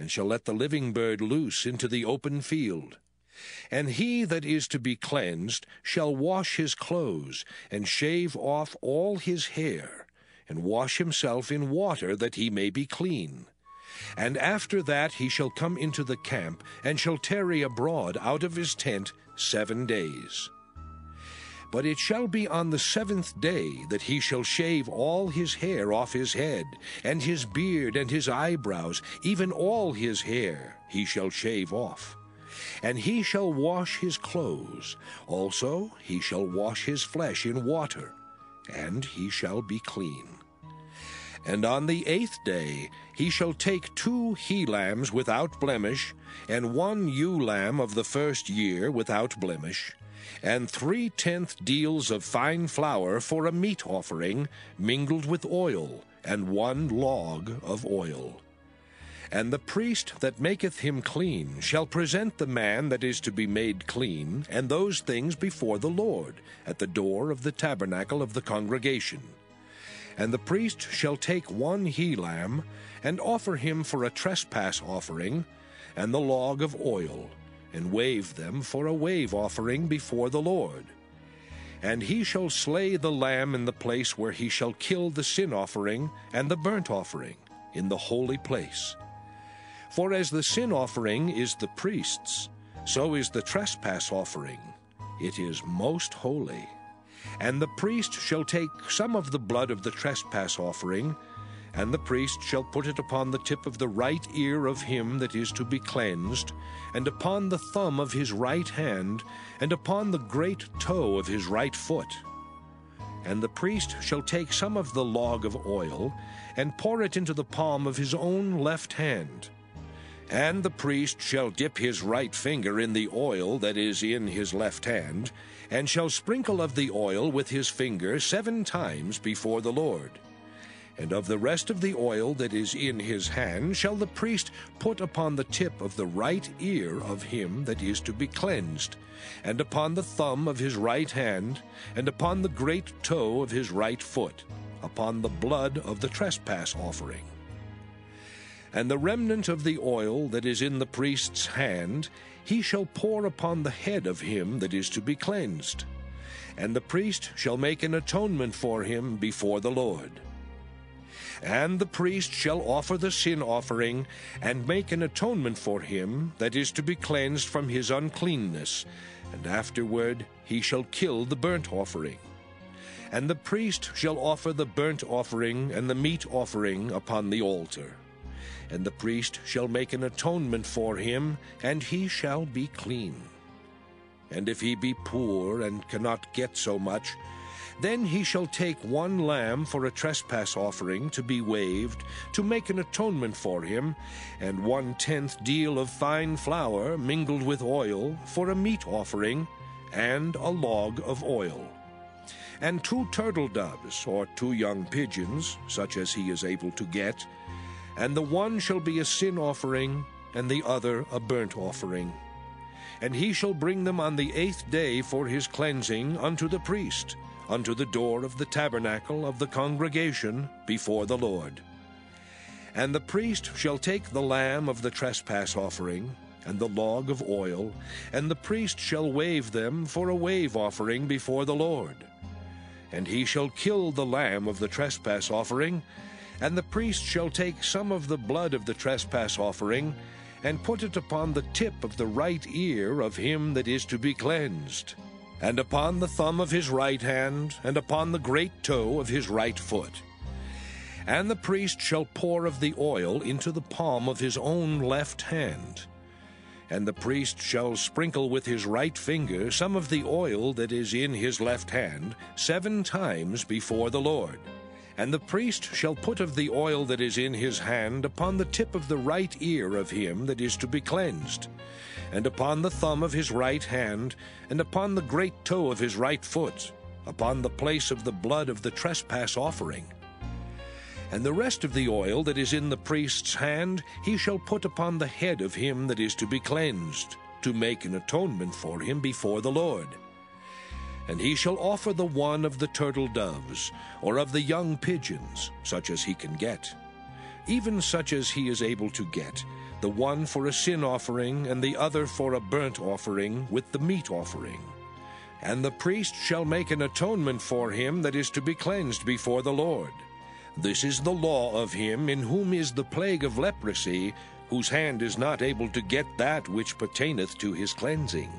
and shall let the living bird loose into the open field. And he that is to be cleansed shall wash his clothes, and shave off all his hair, and wash himself in water, that he may be clean. And after that he shall come into the camp, and shall tarry abroad out of his tent seven days. But it shall be on the seventh day that he shall shave all his hair off his head, and his beard and his eyebrows, even all his hair he shall shave off. And he shall wash his clothes, also he shall wash his flesh in water, and he shall be clean. And on the eighth day he shall take two he lambs without blemish, and one ewe lamb of the first year without blemish, and three tenth deals of fine flour for a meat offering, mingled with oil, and one log of oil. And the priest that maketh him clean shall present the man that is to be made clean, and those things before the Lord, at the door of the tabernacle of the congregation. And the priest shall take one he lamb, and offer him for a trespass offering, and the log of oil, and wave them for a wave offering before the Lord. And he shall slay the lamb in the place where he shall kill the sin offering and the burnt offering, in the holy place. For as the sin offering is the priest's, so is the trespass offering. It is most holy. And the priest shall take some of the blood of the trespass offering, and the priest shall put it upon the tip of the right ear of him that is to be cleansed, and upon the thumb of his right hand, and upon the great toe of his right foot. And the priest shall take some of the log of oil, and pour it into the palm of his own left hand. And the priest shall dip his right finger in the oil that is in his left hand, and shall sprinkle of the oil with his finger seven times before the Lord. And of the rest of the oil that is in his hand shall the priest put upon the tip of the right ear of him that is to be cleansed, and upon the thumb of his right hand, and upon the great toe of his right foot, upon the blood of the trespass offering. And the remnant of the oil that is in the priest's hand he shall pour upon the head of him that is to be cleansed. And the priest shall make an atonement for him before the Lord. And the priest shall offer the sin offering, and make an atonement for him that is to be cleansed from his uncleanness, and afterward he shall kill the burnt offering. And the priest shall offer the burnt offering and the meat offering upon the altar and the priest shall make an atonement for him, and he shall be clean. And if he be poor and cannot get so much, then he shall take one lamb for a trespass offering to be waved, to make an atonement for him, and one tenth deal of fine flour mingled with oil for a meat offering, and a log of oil. And two turtle doves, or two young pigeons, such as he is able to get, and the one shall be a sin offering, and the other a burnt offering. And he shall bring them on the eighth day for his cleansing unto the priest, unto the door of the tabernacle of the congregation before the Lord. And the priest shall take the lamb of the trespass offering, and the log of oil, and the priest shall wave them for a wave offering before the Lord. And he shall kill the lamb of the trespass offering, and the priest shall take some of the blood of the trespass offering, and put it upon the tip of the right ear of him that is to be cleansed, and upon the thumb of his right hand, and upon the great toe of his right foot. And the priest shall pour of the oil into the palm of his own left hand. And the priest shall sprinkle with his right finger some of the oil that is in his left hand seven times before the Lord. And the priest shall put of the oil that is in his hand upon the tip of the right ear of him that is to be cleansed, and upon the thumb of his right hand, and upon the great toe of his right foot, upon the place of the blood of the trespass offering. And the rest of the oil that is in the priest's hand he shall put upon the head of him that is to be cleansed, to make an atonement for him before the Lord. And he shall offer the one of the turtle doves, or of the young pigeons, such as he can get, even such as he is able to get, the one for a sin offering, and the other for a burnt offering with the meat offering. And the priest shall make an atonement for him that is to be cleansed before the Lord. This is the law of him in whom is the plague of leprosy, whose hand is not able to get that which pertaineth to his cleansing.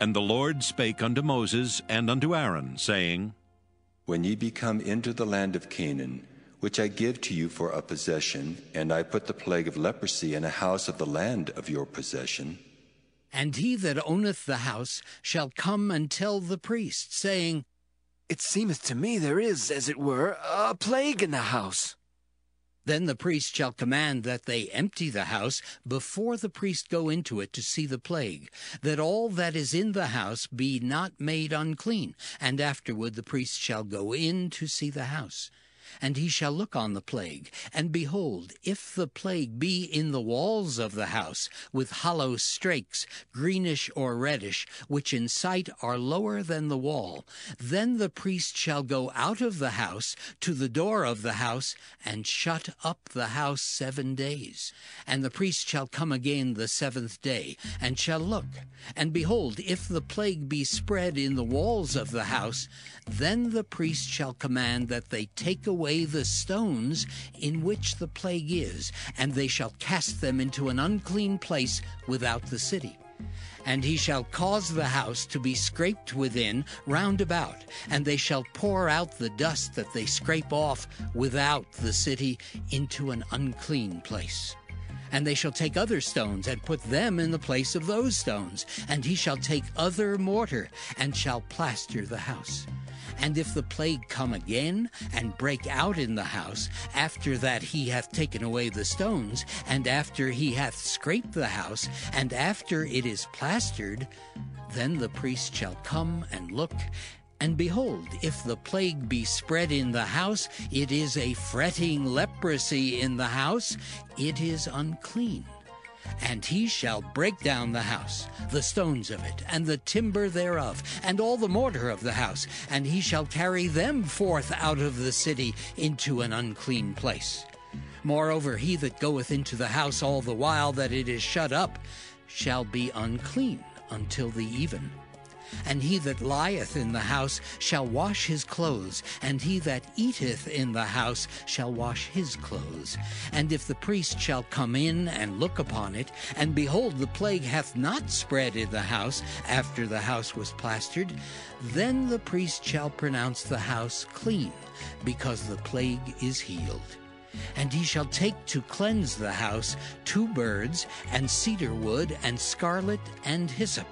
And the Lord spake unto Moses and unto Aaron, saying, When ye be come into the land of Canaan, which I give to you for a possession, and I put the plague of leprosy in a house of the land of your possession. And he that owneth the house shall come and tell the priest, saying, It seemeth to me there is, as it were, a plague in the house. Then the priest shall command that they empty the house before the priest go into it to see the plague, that all that is in the house be not made unclean, and afterward the priest shall go in to see the house. And he shall look on the plague, and behold, if the plague be in the walls of the house, with hollow strakes, greenish or reddish, which in sight are lower than the wall, then the priest shall go out of the house to the door of the house, and shut up the house seven days. And the priest shall come again the seventh day, and shall look. And behold, if the plague be spread in the walls of the house, then the priest shall command that they take away the stones in which the plague is, and they shall cast them into an unclean place without the city. And he shall cause the house to be scraped within round about, and they shall pour out the dust that they scrape off without the city into an unclean place. And they shall take other stones and put them in the place of those stones. And he shall take other mortar and shall plaster the house. And if the plague come again and break out in the house, after that he hath taken away the stones, and after he hath scraped the house, and after it is plastered, then the priest shall come and look. And behold, if the plague be spread in the house, it is a fretting leprosy in the house, it is unclean. And he shall break down the house, the stones of it, and the timber thereof, and all the mortar of the house, and he shall carry them forth out of the city into an unclean place. Moreover, he that goeth into the house all the while that it is shut up shall be unclean until the even. And he that lieth in the house shall wash his clothes, and he that eateth in the house shall wash his clothes. And if the priest shall come in and look upon it, and behold, the plague hath not spread in the house after the house was plastered, then the priest shall pronounce the house clean, because the plague is healed. And he shall take to cleanse the house two birds, and cedar wood, and scarlet, and hyssop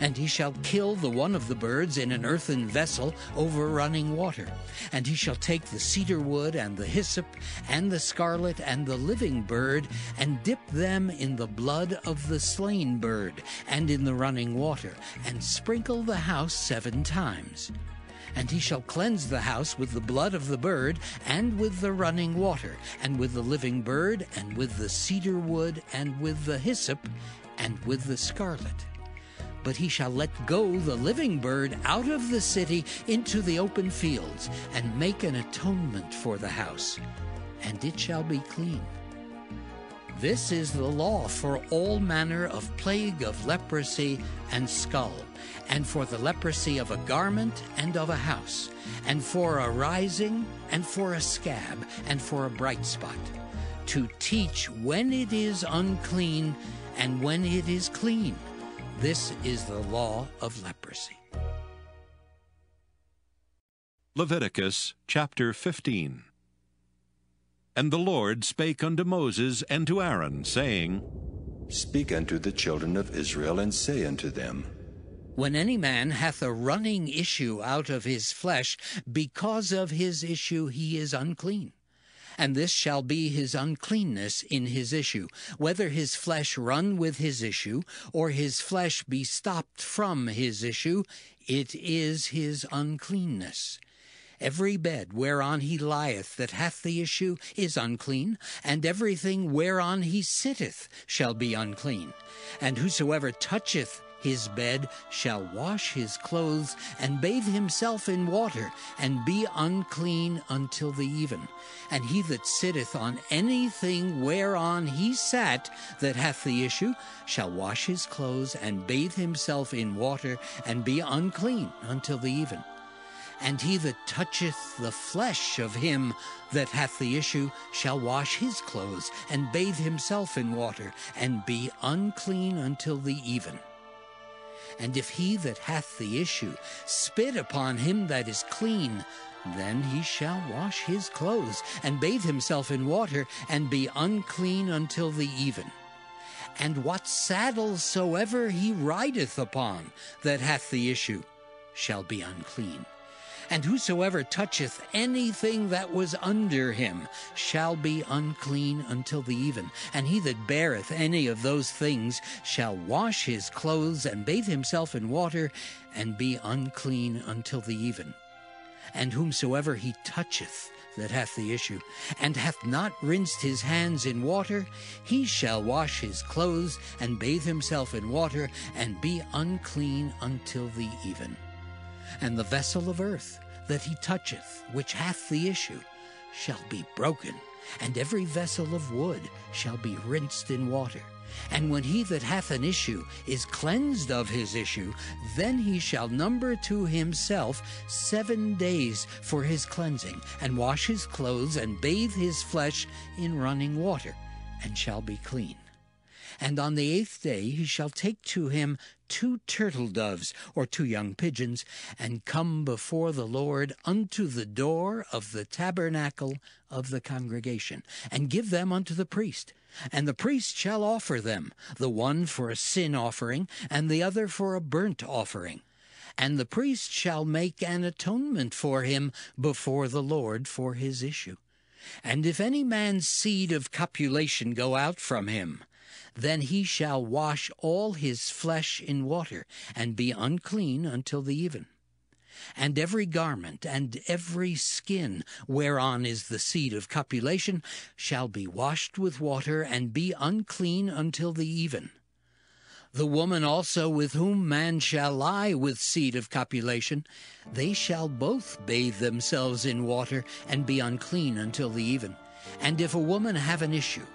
and he shall kill the one of the birds in an earthen vessel over running water. And he shall take the cedar wood and the hyssop and the scarlet and the living bird, and dip them in the blood of the slain bird and in the running water, and sprinkle the house seven times. And he shall cleanse the house with the blood of the bird, and with the running water, and with the living bird, and with the cedar wood, and with the hyssop, and with the scarlet but he shall let go the living bird out of the city into the open fields, and make an atonement for the house, and it shall be clean. This is the law for all manner of plague of leprosy and scall, and for the leprosy of a garment and of a house, and for a rising, and for a scab, and for a bright spot, to teach when it is unclean and when it is clean this is the law of leprosy. Leviticus chapter 15 And the Lord spake unto Moses and to Aaron, saying, Speak unto the children of Israel, and say unto them, When any man hath a running issue out of his flesh, because of his issue he is unclean and this shall be his uncleanness in his issue, whether his flesh run with his issue, or his flesh be stopped from his issue, it is his uncleanness. Every bed whereon he lieth that hath the issue is unclean, and everything whereon he sitteth shall be unclean. And whosoever toucheth his bed shall wash his clothes and bathe himself in water and be unclean until the even. And he that sitteth on anything whereon he sat that hath the issue shall wash his clothes and bathe himself in water and be unclean until the even. And he that toucheth the flesh of him that hath the issue shall wash his clothes and bathe himself in water and be unclean until the even. And if he that hath the issue spit upon him that is clean, then he shall wash his clothes and bathe himself in water and be unclean until the even. And what saddle soever he rideth upon that hath the issue shall be unclean. And whosoever toucheth anything that was under him shall be unclean until the even. And he that beareth any of those things shall wash his clothes and bathe himself in water and be unclean until the even. And whomsoever he toucheth that hath the issue, and hath not rinsed his hands in water, he shall wash his clothes and bathe himself in water and be unclean until the even and the vessel of earth that he toucheth, which hath the issue, shall be broken, and every vessel of wood shall be rinsed in water. And when he that hath an issue is cleansed of his issue, then he shall number to himself seven days for his cleansing, and wash his clothes, and bathe his flesh in running water, and shall be clean. And on the eighth day he shall take to him two turtle doves or two young pigeons, and come before the Lord unto the door of the tabernacle of the congregation, and give them unto the priest. And the priest shall offer them, the one for a sin offering, and the other for a burnt offering. And the priest shall make an atonement for him before the Lord for his issue. And if any man's seed of copulation go out from him, then he shall wash all his flesh in water, and be unclean until the even. And every garment and every skin whereon is the seed of copulation shall be washed with water, and be unclean until the even. The woman also with whom man shall lie with seed of copulation, they shall both bathe themselves in water, and be unclean until the even. And if a woman have an issue,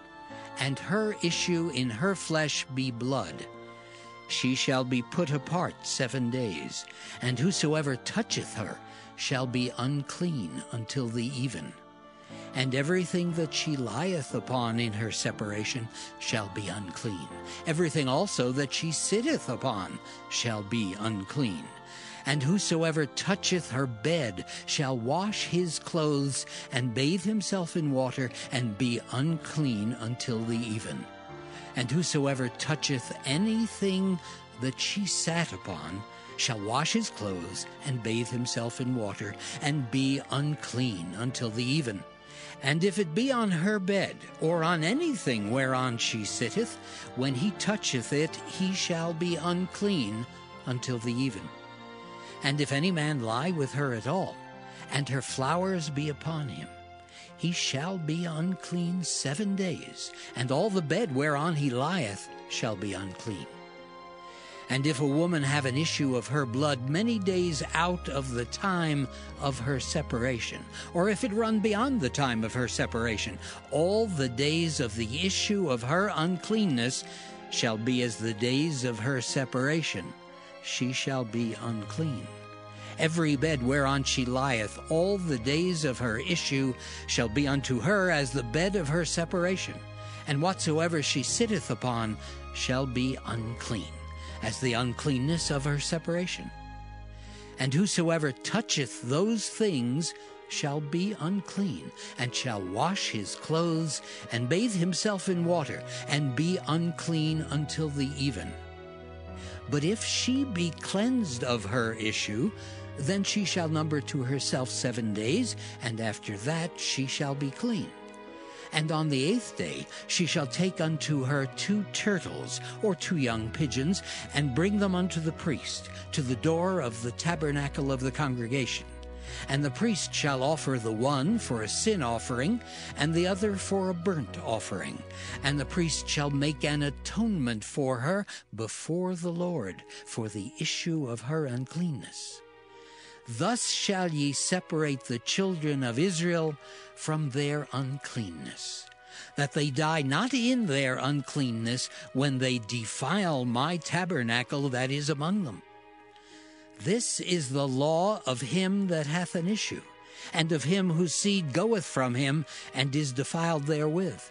and her issue in her flesh be blood. She shall be put apart seven days, and whosoever toucheth her shall be unclean until the even. And everything that she lieth upon in her separation shall be unclean. Everything also that she sitteth upon shall be unclean. And whosoever toucheth her bed shall wash his clothes and bathe himself in water and be unclean until the even. And whosoever toucheth anything that she sat upon shall wash his clothes and bathe himself in water and be unclean until the even. And if it be on her bed, or on anything whereon she sitteth, when he toucheth it, he shall be unclean until the even. And if any man lie with her at all, and her flowers be upon him, he shall be unclean seven days, and all the bed whereon he lieth shall be unclean. And if a woman have an issue of her blood many days out of the time of her separation, or if it run beyond the time of her separation, all the days of the issue of her uncleanness shall be as the days of her separation she shall be unclean. Every bed whereon she lieth all the days of her issue shall be unto her as the bed of her separation, and whatsoever she sitteth upon shall be unclean, as the uncleanness of her separation. And whosoever toucheth those things shall be unclean, and shall wash his clothes, and bathe himself in water, and be unclean until the even. But if she be cleansed of her issue, then she shall number to herself seven days, and after that she shall be clean. And on the eighth day she shall take unto her two turtles, or two young pigeons, and bring them unto the priest, to the door of the tabernacle of the congregation. And the priest shall offer the one for a sin offering, and the other for a burnt offering. And the priest shall make an atonement for her before the Lord for the issue of her uncleanness. Thus shall ye separate the children of Israel from their uncleanness, that they die not in their uncleanness when they defile my tabernacle that is among them. This is the law of him that hath an issue, and of him whose seed goeth from him, and is defiled therewith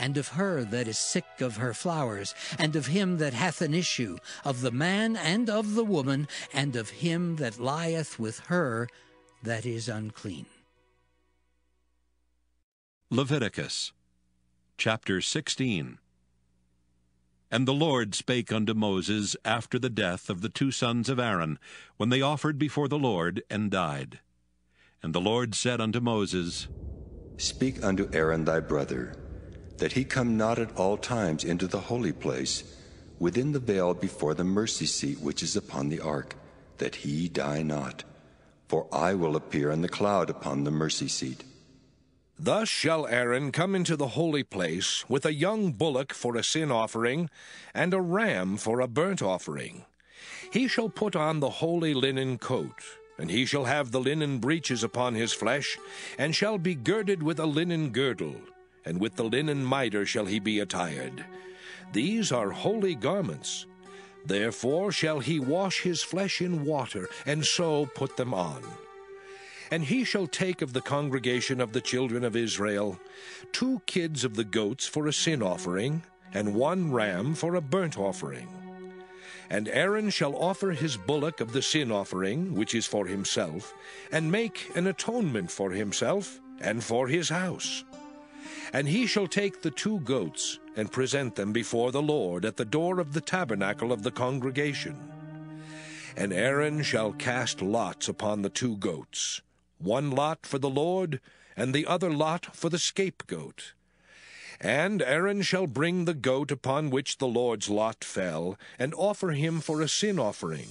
and of her that is sick of her flowers, and of him that hath an issue, of the man and of the woman, and of him that lieth with her that is unclean. Leviticus chapter 16 And the Lord spake unto Moses after the death of the two sons of Aaron, when they offered before the Lord and died. And the Lord said unto Moses, Speak unto Aaron thy brother, that he come not at all times into the holy place, within the veil before the mercy seat which is upon the ark, that he die not. For I will appear in the cloud upon the mercy seat. Thus shall Aaron come into the holy place with a young bullock for a sin offering, and a ram for a burnt offering. He shall put on the holy linen coat, and he shall have the linen breeches upon his flesh, and shall be girded with a linen girdle and with the linen mitre shall he be attired. These are holy garments. Therefore shall he wash his flesh in water, and so put them on. And he shall take of the congregation of the children of Israel two kids of the goats for a sin offering, and one ram for a burnt offering. And Aaron shall offer his bullock of the sin offering, which is for himself, and make an atonement for himself and for his house. And he shall take the two goats, and present them before the Lord at the door of the tabernacle of the congregation. And Aaron shall cast lots upon the two goats, one lot for the Lord, and the other lot for the scapegoat. And Aaron shall bring the goat upon which the Lord's lot fell, and offer him for a sin offering.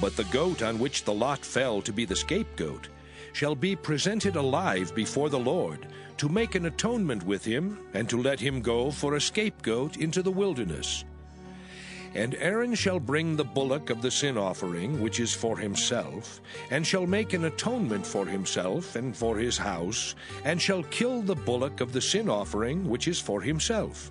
But the goat on which the lot fell to be the scapegoat shall be presented alive before the Lord, to make an atonement with him, and to let him go for a scapegoat into the wilderness. And Aaron shall bring the bullock of the sin offering, which is for himself, and shall make an atonement for himself and for his house, and shall kill the bullock of the sin offering, which is for himself.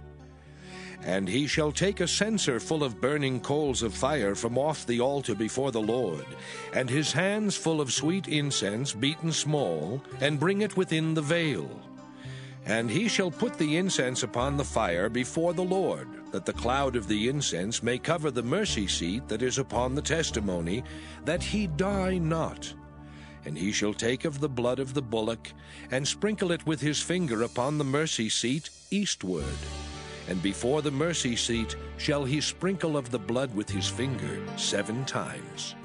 And he shall take a censer full of burning coals of fire from off the altar before the Lord, and his hands full of sweet incense beaten small, and bring it within the veil. And he shall put the incense upon the fire before the Lord, that the cloud of the incense may cover the mercy seat that is upon the testimony, that he die not. And he shall take of the blood of the bullock, and sprinkle it with his finger upon the mercy seat eastward and before the mercy seat shall he sprinkle of the blood with his finger seven times.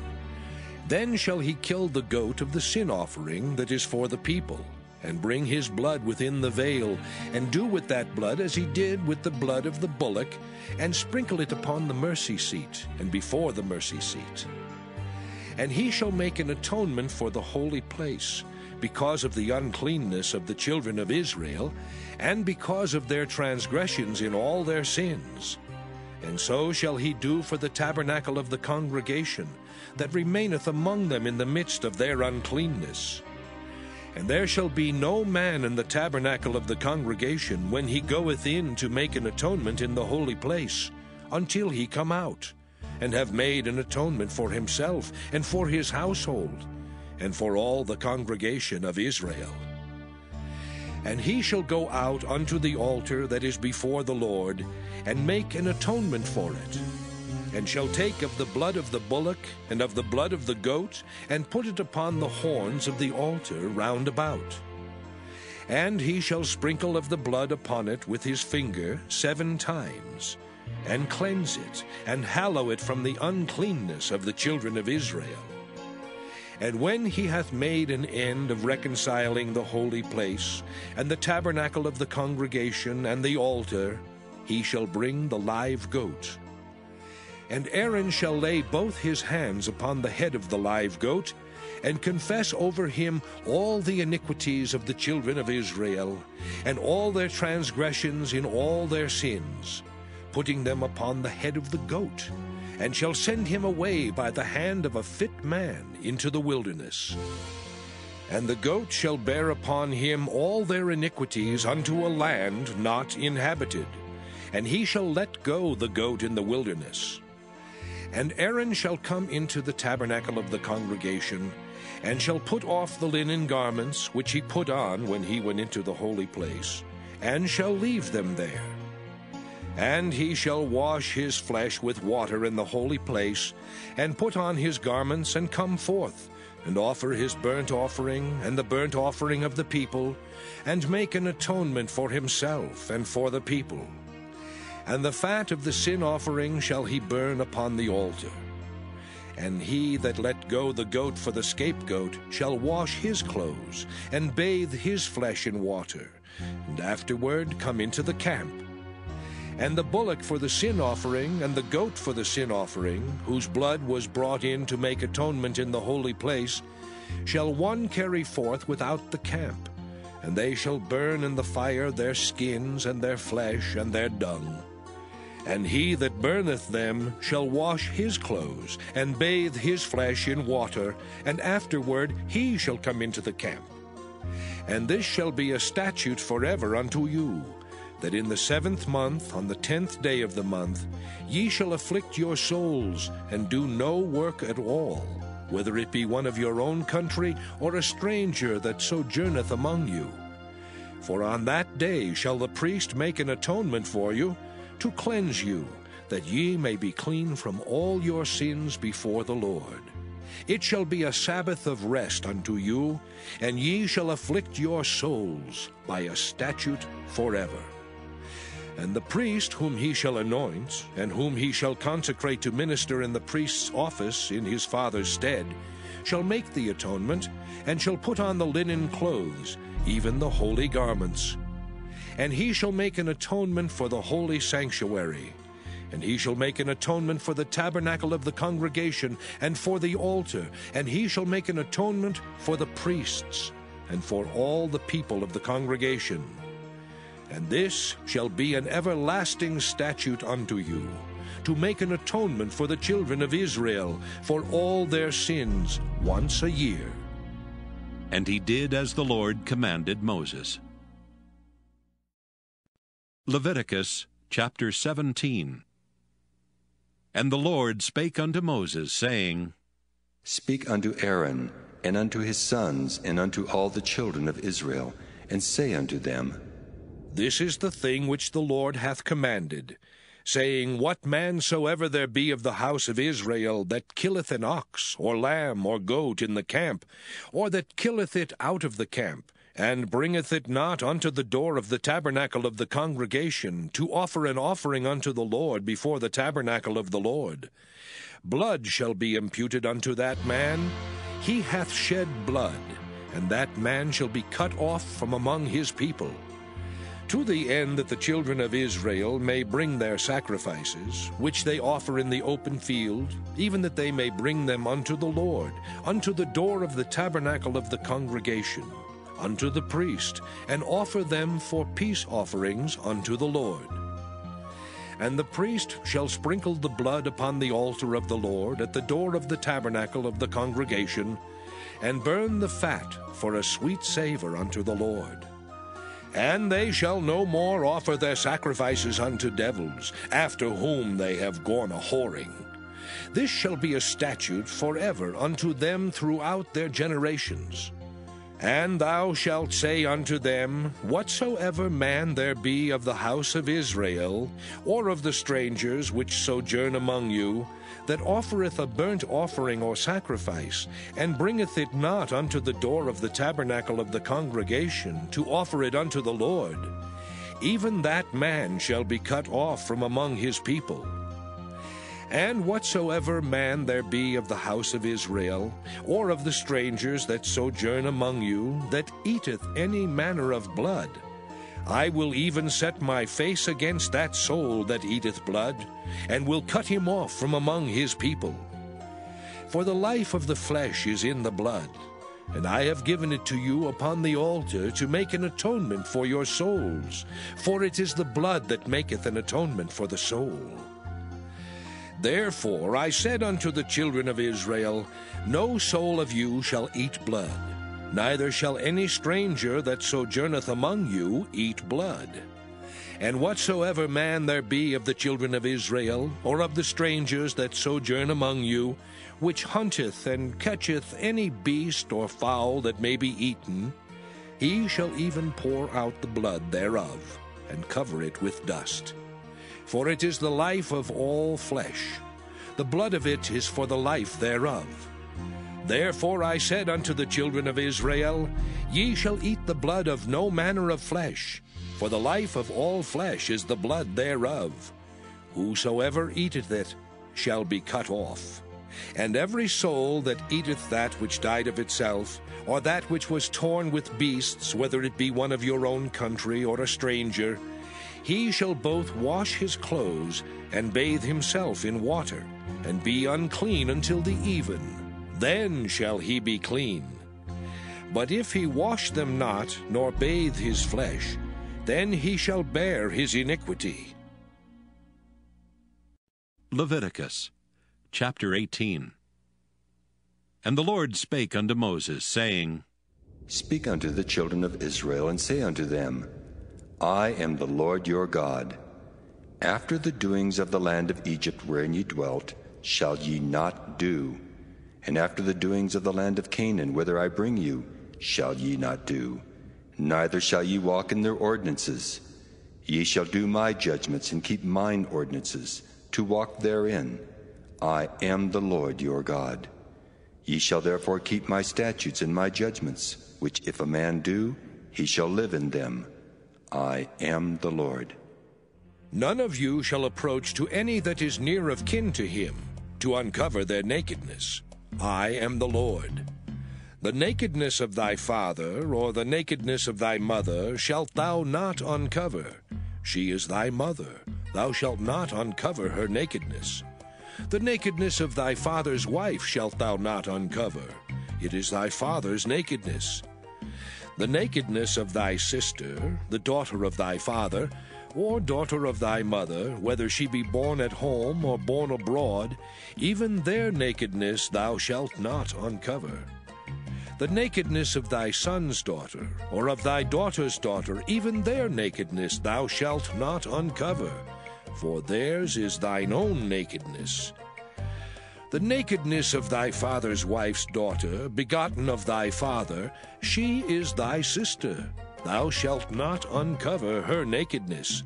Then shall he kill the goat of the sin offering that is for the people, and bring his blood within the veil, and do with that blood as he did with the blood of the bullock, and sprinkle it upon the mercy seat, and before the mercy seat. And he shall make an atonement for the holy place, because of the uncleanness of the children of Israel, and because of their transgressions in all their sins. And so shall he do for the tabernacle of the congregation, that remaineth among them in the midst of their uncleanness. And there shall be no man in the tabernacle of the congregation when he goeth in to make an atonement in the holy place, until he come out, and have made an atonement for himself and for his household and for all the congregation of Israel. And he shall go out unto the altar that is before the Lord, and make an atonement for it, and shall take of the blood of the bullock and of the blood of the goat, and put it upon the horns of the altar round about. And he shall sprinkle of the blood upon it with his finger seven times, and cleanse it, and hallow it from the uncleanness of the children of Israel. And when he hath made an end of reconciling the holy place, and the tabernacle of the congregation, and the altar, he shall bring the live goat. And Aaron shall lay both his hands upon the head of the live goat, and confess over him all the iniquities of the children of Israel, and all their transgressions in all their sins, putting them upon the head of the goat, and shall send him away by the hand of a fit man into the wilderness. And the goat shall bear upon him all their iniquities unto a land not inhabited, and he shall let go the goat in the wilderness. And Aaron shall come into the tabernacle of the congregation, and shall put off the linen garments which he put on when he went into the holy place, and shall leave them there. And he shall wash his flesh with water in the holy place, and put on his garments, and come forth, and offer his burnt offering, and the burnt offering of the people, and make an atonement for himself and for the people. And the fat of the sin offering shall he burn upon the altar. And he that let go the goat for the scapegoat shall wash his clothes, and bathe his flesh in water, and afterward come into the camp. And the bullock for the sin offering, and the goat for the sin offering, whose blood was brought in to make atonement in the holy place, shall one carry forth without the camp, and they shall burn in the fire their skins and their flesh and their dung. And he that burneth them shall wash his clothes, and bathe his flesh in water, and afterward he shall come into the camp. And this shall be a statute forever unto you, that in the seventh month, on the tenth day of the month, ye shall afflict your souls, and do no work at all, whether it be one of your own country, or a stranger that sojourneth among you. For on that day shall the priest make an atonement for you, to cleanse you, that ye may be clean from all your sins before the Lord. It shall be a Sabbath of rest unto you, and ye shall afflict your souls by a statute forever. And the priest whom he shall anoint, and whom he shall consecrate to minister in the priest's office in his father's stead, shall make the atonement, and shall put on the linen clothes, even the holy garments and he shall make an atonement for the holy sanctuary. And he shall make an atonement for the tabernacle of the congregation, and for the altar, and he shall make an atonement for the priests, and for all the people of the congregation. And this shall be an everlasting statute unto you, to make an atonement for the children of Israel for all their sins once a year. And he did as the Lord commanded Moses. Leviticus chapter 17 And the Lord spake unto Moses, saying, Speak unto Aaron, and unto his sons, and unto all the children of Israel, and say unto them, This is the thing which the Lord hath commanded, saying, What man soever there be of the house of Israel that killeth an ox, or lamb, or goat in the camp, or that killeth it out of the camp, and bringeth it not unto the door of the tabernacle of the congregation, to offer an offering unto the Lord before the tabernacle of the Lord. Blood shall be imputed unto that man. He hath shed blood, and that man shall be cut off from among his people. To the end that the children of Israel may bring their sacrifices, which they offer in the open field, even that they may bring them unto the Lord, unto the door of the tabernacle of the congregation unto the priest, and offer them for peace offerings unto the Lord. And the priest shall sprinkle the blood upon the altar of the Lord at the door of the tabernacle of the congregation, and burn the fat for a sweet savor unto the Lord. And they shall no more offer their sacrifices unto devils, after whom they have gone a whoring. This shall be a statute forever unto them throughout their generations. And thou shalt say unto them, Whatsoever man there be of the house of Israel, or of the strangers which sojourn among you, that offereth a burnt offering or sacrifice, and bringeth it not unto the door of the tabernacle of the congregation, to offer it unto the Lord, even that man shall be cut off from among his people. And whatsoever man there be of the house of Israel, or of the strangers that sojourn among you, that eateth any manner of blood, I will even set my face against that soul that eateth blood, and will cut him off from among his people. For the life of the flesh is in the blood, and I have given it to you upon the altar to make an atonement for your souls, for it is the blood that maketh an atonement for the soul. Therefore I said unto the children of Israel, No soul of you shall eat blood, neither shall any stranger that sojourneth among you eat blood. And whatsoever man there be of the children of Israel, or of the strangers that sojourn among you, which hunteth and catcheth any beast or fowl that may be eaten, he shall even pour out the blood thereof, and cover it with dust. For it is the life of all flesh. The blood of it is for the life thereof. Therefore I said unto the children of Israel, Ye shall eat the blood of no manner of flesh, for the life of all flesh is the blood thereof. Whosoever eateth it shall be cut off. And every soul that eateth that which died of itself, or that which was torn with beasts, whether it be one of your own country or a stranger, he shall both wash his clothes and bathe himself in water, and be unclean until the even. Then shall he be clean. But if he wash them not, nor bathe his flesh, then he shall bear his iniquity. Leviticus chapter 18 And the Lord spake unto Moses, saying, Speak unto the children of Israel, and say unto them, I am the Lord your God. After the doings of the land of Egypt wherein ye dwelt, shall ye not do. And after the doings of the land of Canaan, whither I bring you, shall ye not do neither shall ye walk in their ordinances. Ye shall do my judgments and keep mine ordinances, to walk therein. I am the Lord your God. Ye shall therefore keep my statutes and my judgments, which if a man do, he shall live in them. I am the Lord. None of you shall approach to any that is near of kin to him, to uncover their nakedness. I am the Lord. The nakedness of thy father, or the nakedness of thy mother, shalt thou not uncover. She is thy mother. Thou shalt not uncover her nakedness. The nakedness of thy father's wife shalt thou not uncover. It is thy father's nakedness. The nakedness of thy sister, the daughter of thy father, or daughter of thy mother, whether she be born at home or born abroad, even their nakedness thou shalt not uncover the nakedness of thy son's daughter, or of thy daughter's daughter, even their nakedness thou shalt not uncover, for theirs is thine own nakedness. The nakedness of thy father's wife's daughter, begotten of thy father, she is thy sister. Thou shalt not uncover her nakedness.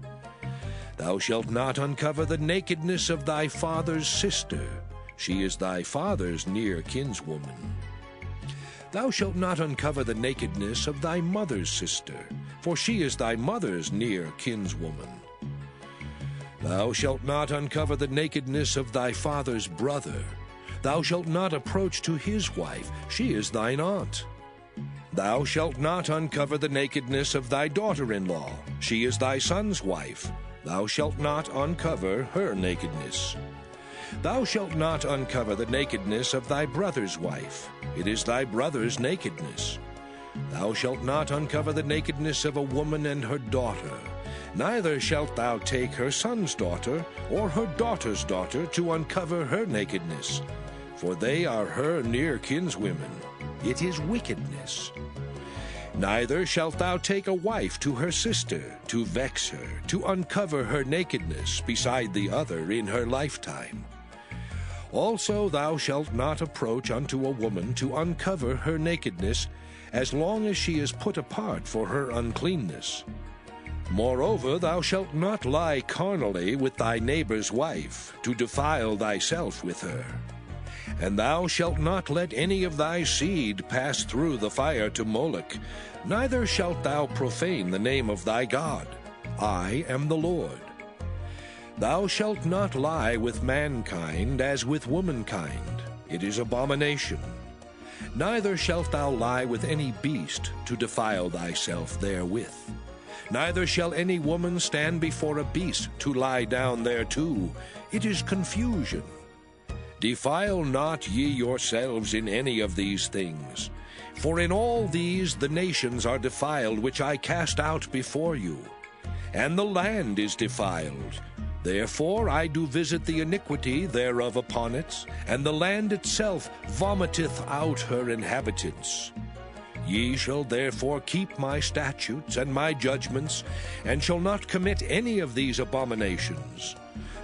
Thou shalt not uncover the nakedness of thy father's sister. She is thy father's near kinswoman. Thou shalt not uncover the nakedness of thy mother's sister, for she is thy mother's near kinswoman. Thou shalt not uncover the nakedness of thy father's brother. Thou shalt not approach to his wife, she is thine aunt. Thou shalt not uncover the nakedness of thy daughter in law, she is thy son's wife. Thou shalt not uncover her nakedness. Thou shalt not uncover the nakedness of thy brother's wife. It is thy brother's nakedness. Thou shalt not uncover the nakedness of a woman and her daughter. Neither shalt thou take her son's daughter or her daughter's daughter to uncover her nakedness, for they are her near kinswomen. It is wickedness. Neither shalt thou take a wife to her sister, to vex her, to uncover her nakedness beside the other in her lifetime. Also thou shalt not approach unto a woman to uncover her nakedness, as long as she is put apart for her uncleanness. Moreover, thou shalt not lie carnally with thy neighbor's wife, to defile thyself with her. And thou shalt not let any of thy seed pass through the fire to Moloch, neither shalt thou profane the name of thy God. I am the Lord. Thou shalt not lie with mankind as with womankind. It is abomination. Neither shalt thou lie with any beast to defile thyself therewith. Neither shall any woman stand before a beast to lie down thereto. It is confusion. Defile not ye yourselves in any of these things. For in all these the nations are defiled which I cast out before you, and the land is defiled. Therefore I do visit the iniquity thereof upon it, and the land itself vomiteth out her inhabitants. Ye shall therefore keep my statutes and my judgments, and shall not commit any of these abominations,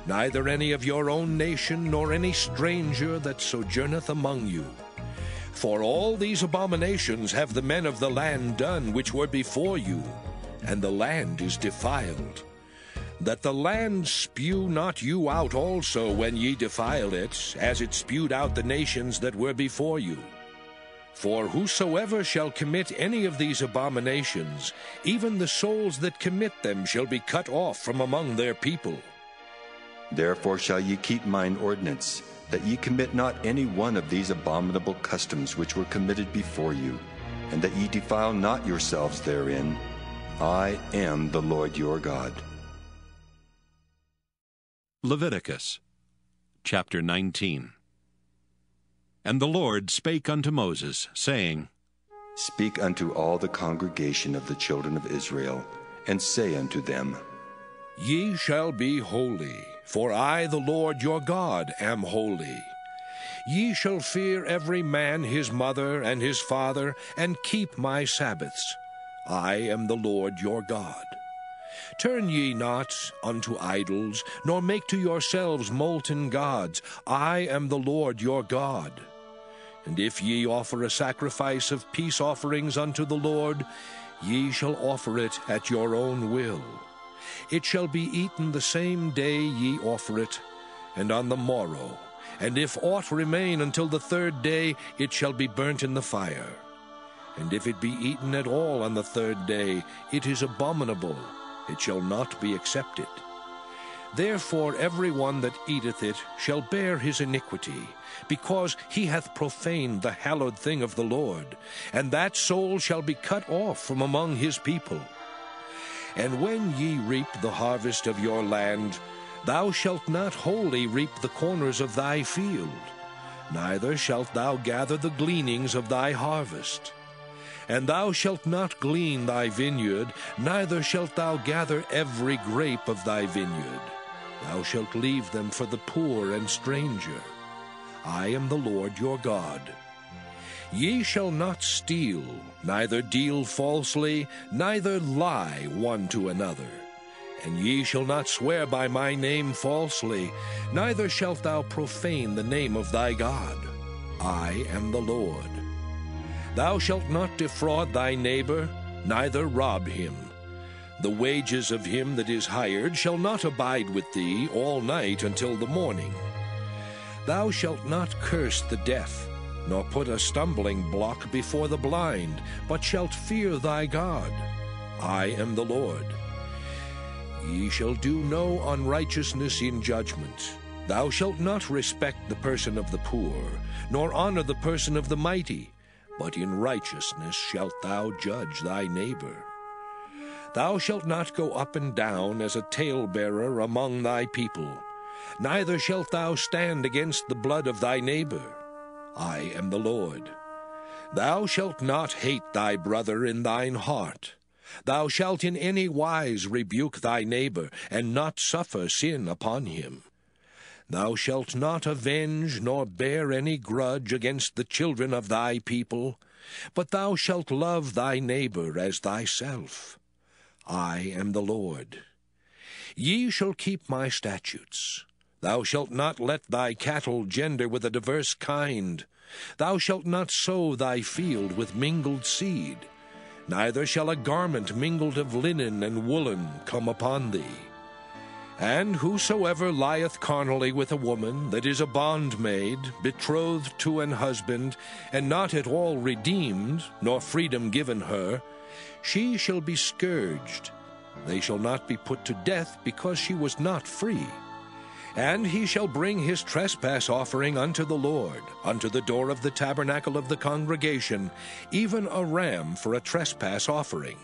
neither any of your own nation, nor any stranger that sojourneth among you. For all these abominations have the men of the land done which were before you, and the land is defiled. That the land spew not you out also when ye defile it, as it spewed out the nations that were before you. For whosoever shall commit any of these abominations, even the souls that commit them shall be cut off from among their people. Therefore shall ye keep mine ordinance, that ye commit not any one of these abominable customs which were committed before you, and that ye defile not yourselves therein. I am the Lord your God. Leviticus chapter 19 And the Lord spake unto Moses, saying, Speak unto all the congregation of the children of Israel, and say unto them, Ye shall be holy, for I, the Lord your God, am holy. Ye shall fear every man his mother and his father, and keep my Sabbaths. I am the Lord your God. Turn ye not unto idols, nor make to yourselves molten gods. I am the Lord your God. And if ye offer a sacrifice of peace offerings unto the Lord, ye shall offer it at your own will. It shall be eaten the same day ye offer it, and on the morrow. And if aught remain until the third day, it shall be burnt in the fire. And if it be eaten at all on the third day, it is abominable, it shall not be accepted. Therefore every one that eateth it shall bear his iniquity, because he hath profaned the hallowed thing of the Lord, and that soul shall be cut off from among his people. And when ye reap the harvest of your land, thou shalt not wholly reap the corners of thy field, neither shalt thou gather the gleanings of thy harvest. And thou shalt not glean thy vineyard, neither shalt thou gather every grape of thy vineyard. Thou shalt leave them for the poor and stranger. I am the Lord your God. Ye shall not steal, neither deal falsely, neither lie one to another. And ye shall not swear by my name falsely, neither shalt thou profane the name of thy God. I am the Lord. Thou shalt not defraud thy neighbor, neither rob him. The wages of him that is hired shall not abide with thee all night until the morning. Thou shalt not curse the deaf, nor put a stumbling block before the blind, but shalt fear thy God. I am the Lord. Ye shall do no unrighteousness in judgment. Thou shalt not respect the person of the poor, nor honor the person of the mighty, but in righteousness shalt thou judge thy neighbor. Thou shalt not go up and down as a talebearer among thy people, neither shalt thou stand against the blood of thy neighbor. I am the Lord. Thou shalt not hate thy brother in thine heart. Thou shalt in any wise rebuke thy neighbor, and not suffer sin upon him. Thou shalt not avenge nor bear any grudge against the children of thy people, but thou shalt love thy neighbor as thyself. I am the Lord. Ye shall keep my statutes. Thou shalt not let thy cattle gender with a diverse kind. Thou shalt not sow thy field with mingled seed. Neither shall a garment mingled of linen and woolen come upon thee. And whosoever lieth carnally with a woman that is a bondmaid, betrothed to an husband, and not at all redeemed, nor freedom given her, she shall be scourged. They shall not be put to death because she was not free. And he shall bring his trespass offering unto the Lord, unto the door of the tabernacle of the congregation, even a ram for a trespass offering.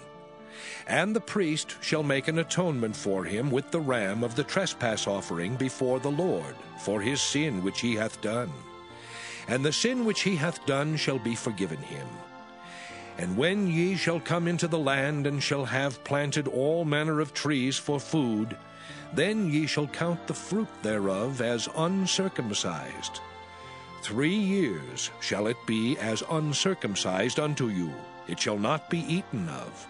And the priest shall make an atonement for him with the ram of the trespass offering before the Lord, for his sin which he hath done. And the sin which he hath done shall be forgiven him. And when ye shall come into the land, and shall have planted all manner of trees for food, then ye shall count the fruit thereof as uncircumcised. Three years shall it be as uncircumcised unto you, it shall not be eaten of.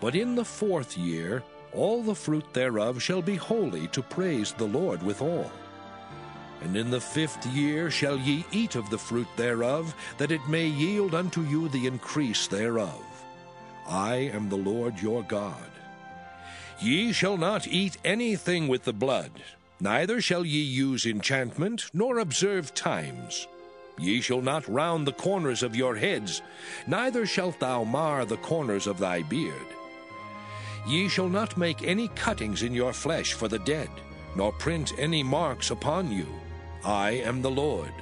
But in the fourth year all the fruit thereof shall be holy to praise the Lord withal. And in the fifth year shall ye eat of the fruit thereof, that it may yield unto you the increase thereof. I am the Lord your God. Ye shall not eat anything with the blood, neither shall ye use enchantment, nor observe times. Ye shall not round the corners of your heads, neither shalt thou mar the corners of thy beard. Ye shall not make any cuttings in your flesh for the dead, nor print any marks upon you. I am the Lord.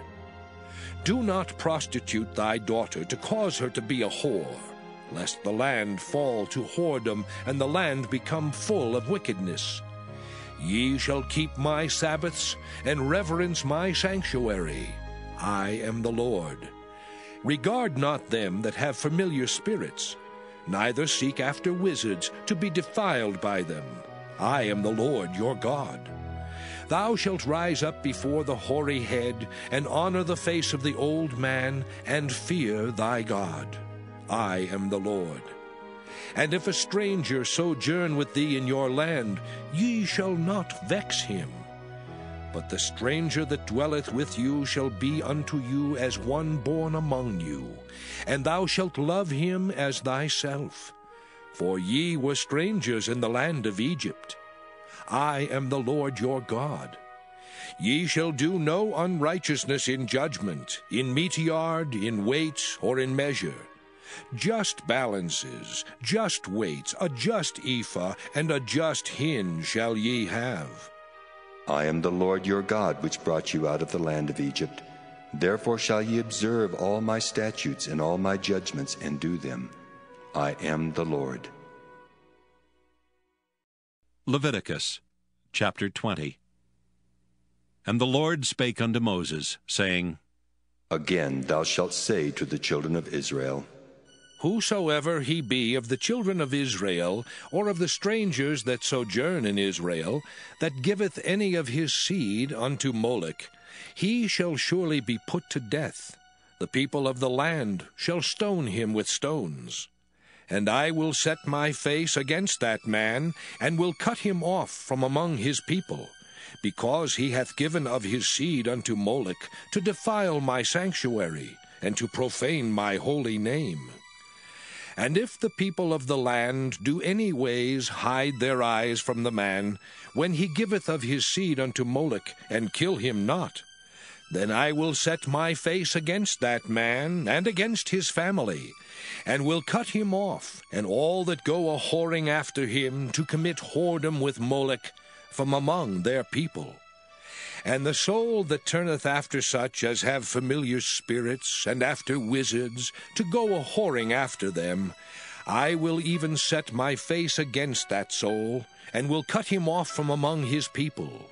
Do not prostitute thy daughter to cause her to be a whore, lest the land fall to whoredom, and the land become full of wickedness. Ye shall keep my Sabbaths, and reverence my sanctuary. I am the Lord. Regard not them that have familiar spirits, neither seek after wizards to be defiled by them. I am the Lord your God. Thou shalt rise up before the hoary head, and honor the face of the old man, and fear thy God. I am the Lord. And if a stranger sojourn with thee in your land, ye shall not vex him. But the stranger that dwelleth with you shall be unto you as one born among you, and thou shalt love him as thyself. For ye were strangers in the land of Egypt. I am the Lord your God. Ye shall do no unrighteousness in judgment, in meteyard, in weight, or in measure. Just balances, just weights, a just ephah, and a just hin shall ye have. I am the Lord your God, which brought you out of the land of Egypt. Therefore shall ye observe all my statutes and all my judgments, and do them. I am the Lord. Leviticus chapter 20 And the Lord spake unto Moses, saying, Again thou shalt say to the children of Israel, Whosoever he be of the children of Israel, or of the strangers that sojourn in Israel, that giveth any of his seed unto Moloch, he shall surely be put to death. The people of the land shall stone him with stones. And I will set my face against that man, and will cut him off from among his people, because he hath given of his seed unto Moloch to defile my sanctuary, and to profane my holy name. And if the people of the land do any ways hide their eyes from the man, when he giveth of his seed unto Moloch, and kill him not, then I will set my face against that man, and against his family, and will cut him off, and all that go a whoring after him to commit whoredom with Moloch from among their people. And the soul that turneth after such as have familiar spirits, and after wizards, to go a whoring after them, I will even set my face against that soul, and will cut him off from among his people.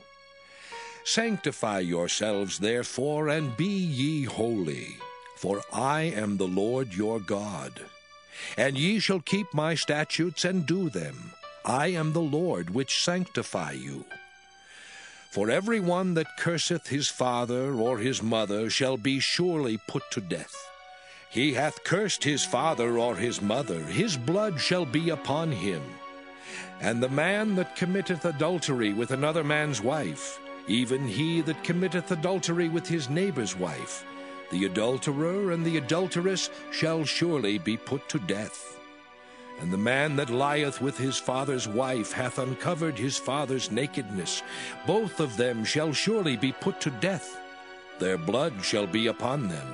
Sanctify yourselves, therefore, and be ye holy, for I am the Lord your God. And ye shall keep my statutes and do them. I am the Lord which sanctify you. For every one that curseth his father or his mother shall be surely put to death. He hath cursed his father or his mother, his blood shall be upon him. And the man that committeth adultery with another man's wife, even he that committeth adultery with his neighbor's wife. The adulterer and the adulteress shall surely be put to death. And the man that lieth with his father's wife hath uncovered his father's nakedness. Both of them shall surely be put to death. Their blood shall be upon them.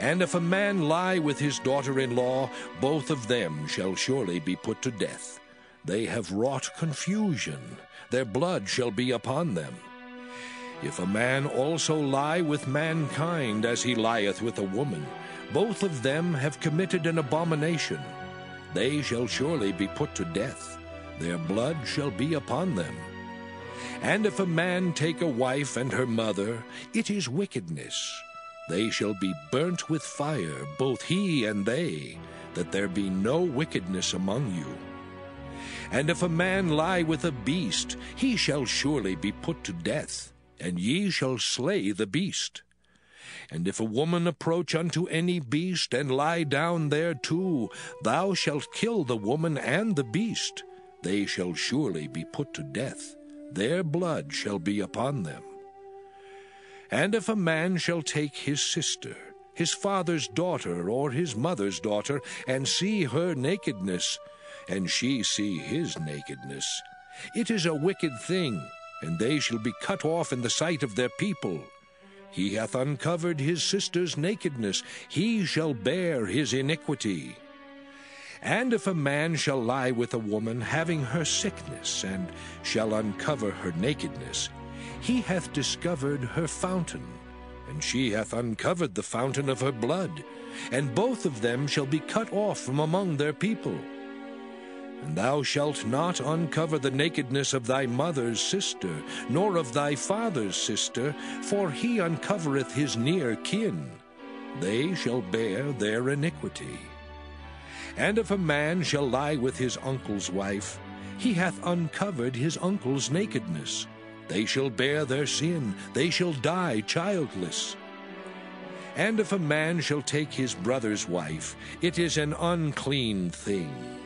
And if a man lie with his daughter in law, both of them shall surely be put to death. They have wrought confusion. Their blood shall be upon them. If a man also lie with mankind as he lieth with a woman, both of them have committed an abomination. they shall surely be put to death. Their blood shall be upon them. And if a man take a wife and her mother, it is wickedness. They shall be burnt with fire, both he and they, that there be no wickedness among you. And if a man lie with a beast, he shall surely be put to death, and ye shall slay the beast. And if a woman approach unto any beast, and lie down thereto, thou shalt kill the woman and the beast. They shall surely be put to death. Their blood shall be upon them. And if a man shall take his sister, his father's daughter, or his mother's daughter, and see her nakedness, and she see his nakedness, it is a wicked thing, and they shall be cut off in the sight of their people. He hath uncovered his sister's nakedness, he shall bear his iniquity. And if a man shall lie with a woman having her sickness, and shall uncover her nakedness, he hath discovered her fountain, and she hath uncovered the fountain of her blood, and both of them shall be cut off from among their people. And thou shalt not uncover the nakedness of thy mother's sister, nor of thy father's sister, for he uncovereth his near kin. They shall bear their iniquity. And if a man shall lie with his uncle's wife, he hath uncovered his uncle's nakedness. They shall bear their sin, they shall die childless. And if a man shall take his brother's wife, it is an unclean thing.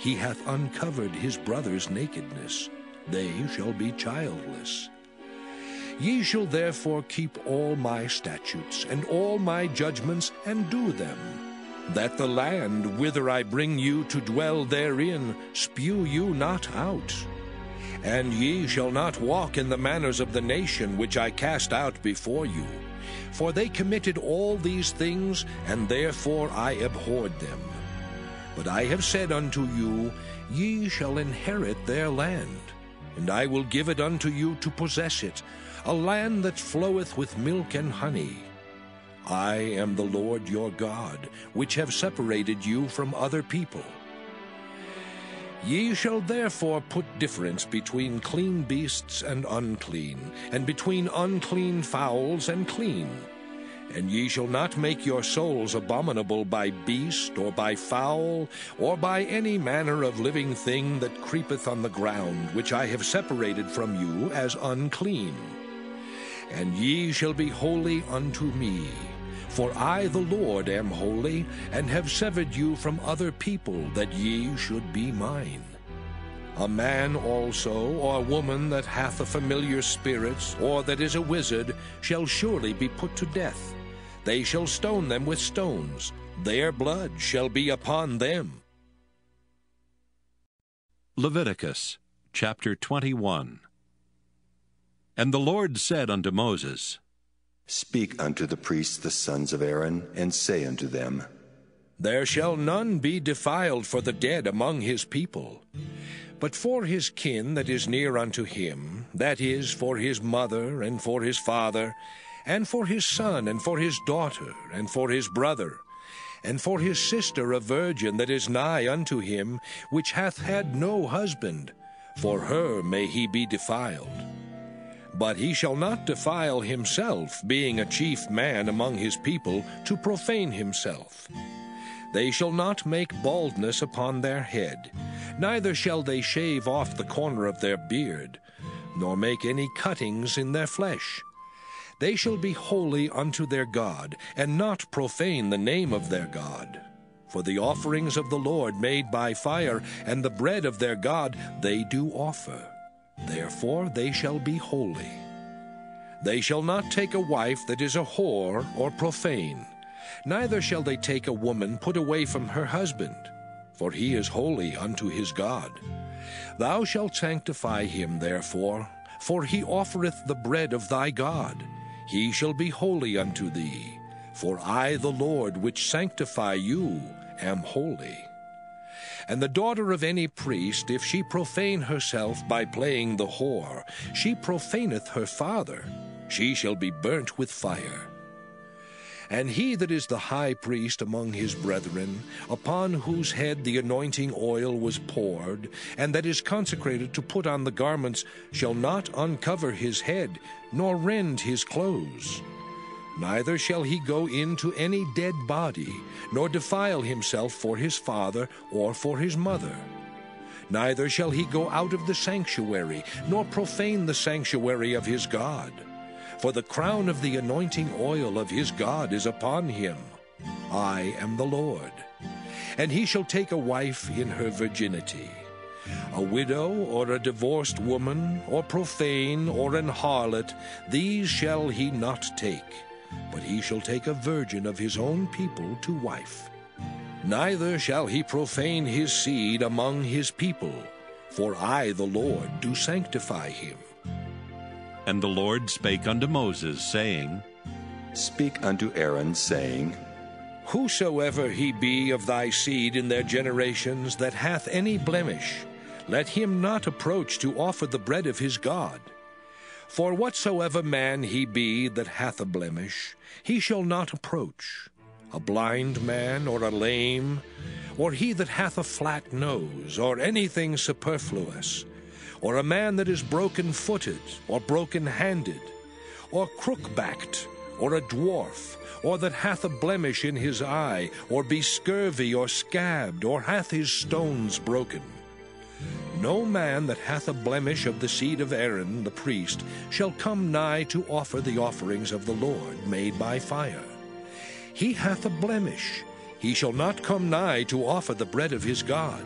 He hath uncovered his brother's nakedness. They shall be childless. Ye shall therefore keep all my statutes and all my judgments, and do them, that the land whither I bring you to dwell therein spew you not out. And ye shall not walk in the manners of the nation which I cast out before you. For they committed all these things, and therefore I abhorred them. But I have said unto you, Ye shall inherit their land, and I will give it unto you to possess it, a land that floweth with milk and honey. I am the Lord your God, which have separated you from other people. Ye shall therefore put difference between clean beasts and unclean, and between unclean fowls and clean. And ye shall not make your souls abominable by beast, or by fowl, or by any manner of living thing that creepeth on the ground, which I have separated from you as unclean. And ye shall be holy unto me. For I, the Lord, am holy, and have severed you from other people, that ye should be mine. A man also, or a woman that hath a familiar spirit, or that is a wizard, shall surely be put to death. They shall stone them with stones. Their blood shall be upon them. Leviticus chapter 21 And the Lord said unto Moses, Speak unto the priests the sons of Aaron, and say unto them, There shall none be defiled for the dead among his people. But for his kin that is near unto him, that is, for his mother, and for his father, and for his son, and for his daughter, and for his brother, and for his sister a virgin that is nigh unto him, which hath had no husband, for her may he be defiled. But he shall not defile himself, being a chief man among his people, to profane himself. They shall not make baldness upon their head, neither shall they shave off the corner of their beard, nor make any cuttings in their flesh. They shall be holy unto their God, and not profane the name of their God. For the offerings of the Lord made by fire, and the bread of their God, they do offer. Therefore they shall be holy. They shall not take a wife that is a whore or profane, neither shall they take a woman put away from her husband, for he is holy unto his God. Thou shalt sanctify him, therefore, for he offereth the bread of thy God. He shall be holy unto thee, for I, the Lord, which sanctify you, am holy. And the daughter of any priest, if she profane herself by playing the whore, she profaneth her father. She shall be burnt with fire. And he that is the high priest among his brethren, upon whose head the anointing oil was poured, and that is consecrated to put on the garments, shall not uncover his head, nor rend his clothes. Neither shall he go into any dead body, nor defile himself for his father or for his mother. Neither shall he go out of the sanctuary, nor profane the sanctuary of his God for the crown of the anointing oil of his God is upon him. I am the Lord. And he shall take a wife in her virginity. A widow, or a divorced woman, or profane, or an harlot, these shall he not take, but he shall take a virgin of his own people to wife. Neither shall he profane his seed among his people, for I, the Lord, do sanctify him. And the Lord spake unto Moses, saying, Speak unto Aaron, saying, Whosoever he be of thy seed in their generations that hath any blemish, let him not approach to offer the bread of his God. For whatsoever man he be that hath a blemish, he shall not approach. A blind man, or a lame, or he that hath a flat nose, or anything superfluous, or a man that is broken footed, or broken handed, or crook backed, or a dwarf, or that hath a blemish in his eye, or be scurvy, or scabbed, or hath his stones broken. No man that hath a blemish of the seed of Aaron the priest shall come nigh to offer the offerings of the Lord made by fire. He hath a blemish, he shall not come nigh to offer the bread of his God.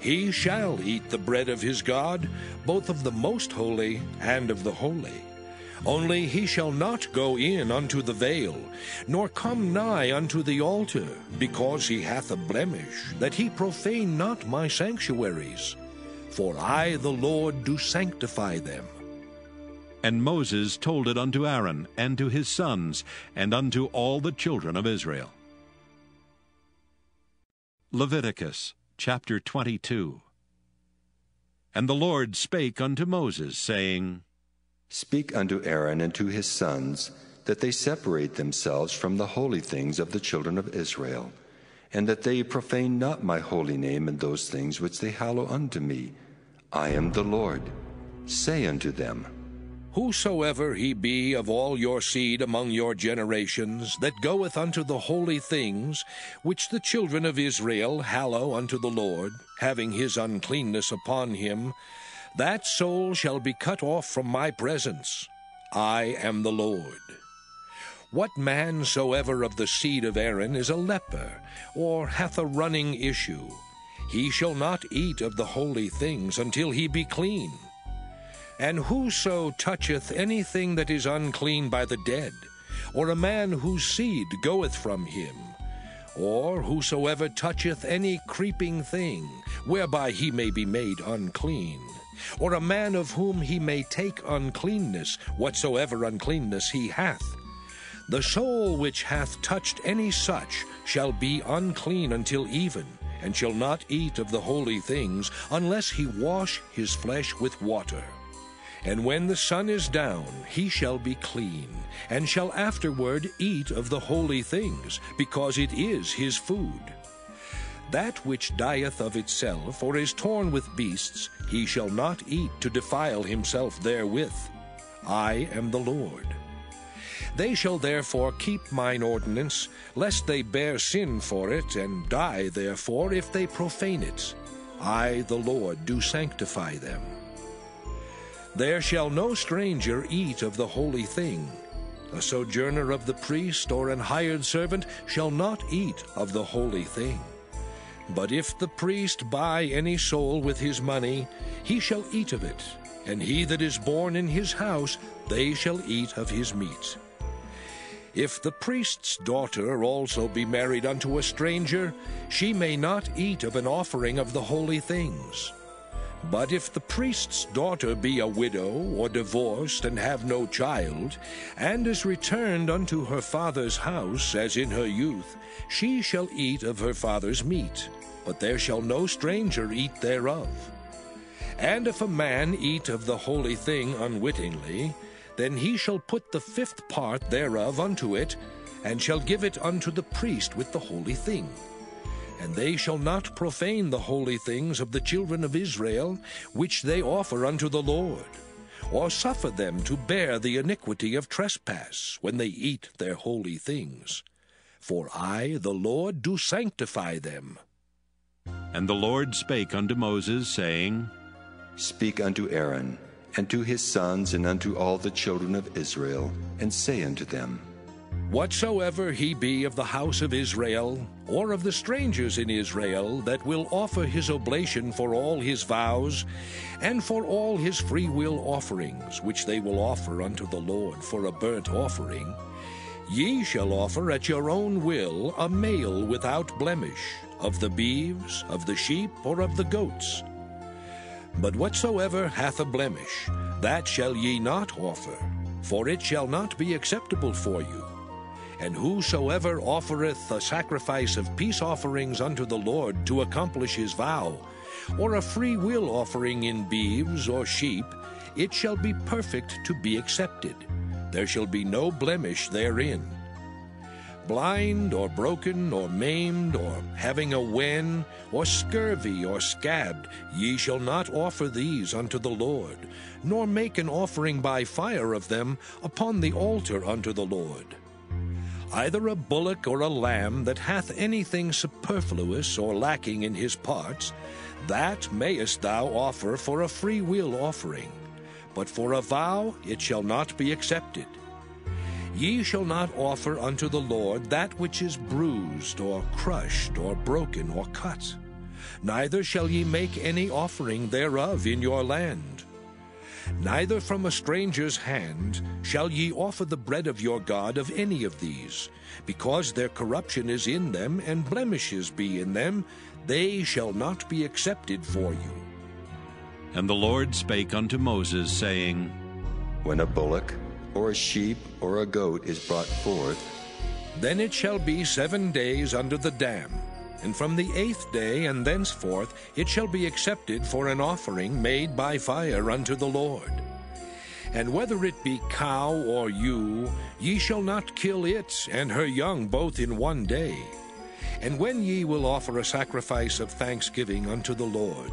He shall eat the bread of his God, both of the most holy and of the holy. Only he shall not go in unto the veil, nor come nigh unto the altar, because he hath a blemish, that he profane not my sanctuaries. For I, the Lord, do sanctify them. And Moses told it unto Aaron, and to his sons, and unto all the children of Israel. Leviticus chapter 22 And the Lord spake unto Moses, saying, Speak unto Aaron and to his sons, that they separate themselves from the holy things of the children of Israel, and that they profane not my holy name in those things which they hallow unto me. I am the Lord. Say unto them, Whosoever he be of all your seed among your generations, that goeth unto the holy things, which the children of Israel hallow unto the Lord, having his uncleanness upon him, that soul shall be cut off from my presence. I am the Lord. What man soever of the seed of Aaron is a leper, or hath a running issue, he shall not eat of the holy things until he be clean. And whoso toucheth anything that is unclean by the dead, or a man whose seed goeth from him, or whosoever toucheth any creeping thing, whereby he may be made unclean, or a man of whom he may take uncleanness, whatsoever uncleanness he hath, the soul which hath touched any such shall be unclean until even, and shall not eat of the holy things, unless he wash his flesh with water. And when the sun is down, he shall be clean, and shall afterward eat of the holy things, because it is his food. That which dieth of itself, or is torn with beasts, he shall not eat to defile himself therewith. I am the Lord. They shall therefore keep mine ordinance, lest they bear sin for it, and die therefore if they profane it. I, the Lord, do sanctify them. There shall no stranger eat of the holy thing. A sojourner of the priest or an hired servant shall not eat of the holy thing. But if the priest buy any soul with his money, he shall eat of it, and he that is born in his house, they shall eat of his meat. If the priest's daughter also be married unto a stranger, she may not eat of an offering of the holy things. But if the priest's daughter be a widow, or divorced, and have no child, and is returned unto her father's house, as in her youth, she shall eat of her father's meat, but there shall no stranger eat thereof. And if a man eat of the holy thing unwittingly, then he shall put the fifth part thereof unto it, and shall give it unto the priest with the holy thing. And they shall not profane the holy things of the children of Israel, which they offer unto the Lord, or suffer them to bear the iniquity of trespass when they eat their holy things. For I, the Lord, do sanctify them. And the Lord spake unto Moses, saying, Speak unto Aaron, and to his sons, and unto all the children of Israel, and say unto them, Whatsoever he be of the house of Israel, or of the strangers in Israel, that will offer his oblation for all his vows, and for all his freewill offerings, which they will offer unto the Lord for a burnt offering, ye shall offer at your own will a male without blemish, of the beeves, of the sheep, or of the goats. But whatsoever hath a blemish, that shall ye not offer, for it shall not be acceptable for you. And whosoever offereth a sacrifice of peace offerings unto the Lord to accomplish his vow, or a free will offering in beeves or sheep, it shall be perfect to be accepted. There shall be no blemish therein. Blind or broken or maimed or having a wen or scurvy or scabbed, ye shall not offer these unto the Lord, nor make an offering by fire of them upon the altar unto the Lord either a bullock or a lamb that hath anything superfluous or lacking in his parts, that mayest thou offer for a free will offering, but for a vow it shall not be accepted. Ye shall not offer unto the Lord that which is bruised, or crushed, or broken, or cut. Neither shall ye make any offering thereof in your land. Neither from a stranger's hand shall ye offer the bread of your God of any of these, because their corruption is in them, and blemishes be in them, they shall not be accepted for you. And the Lord spake unto Moses, saying, When a bullock, or a sheep, or a goat is brought forth, then it shall be seven days under the dam and from the eighth day and thenceforth it shall be accepted for an offering made by fire unto the Lord. And whether it be cow or ewe, ye shall not kill it and her young both in one day. And when ye will offer a sacrifice of thanksgiving unto the Lord,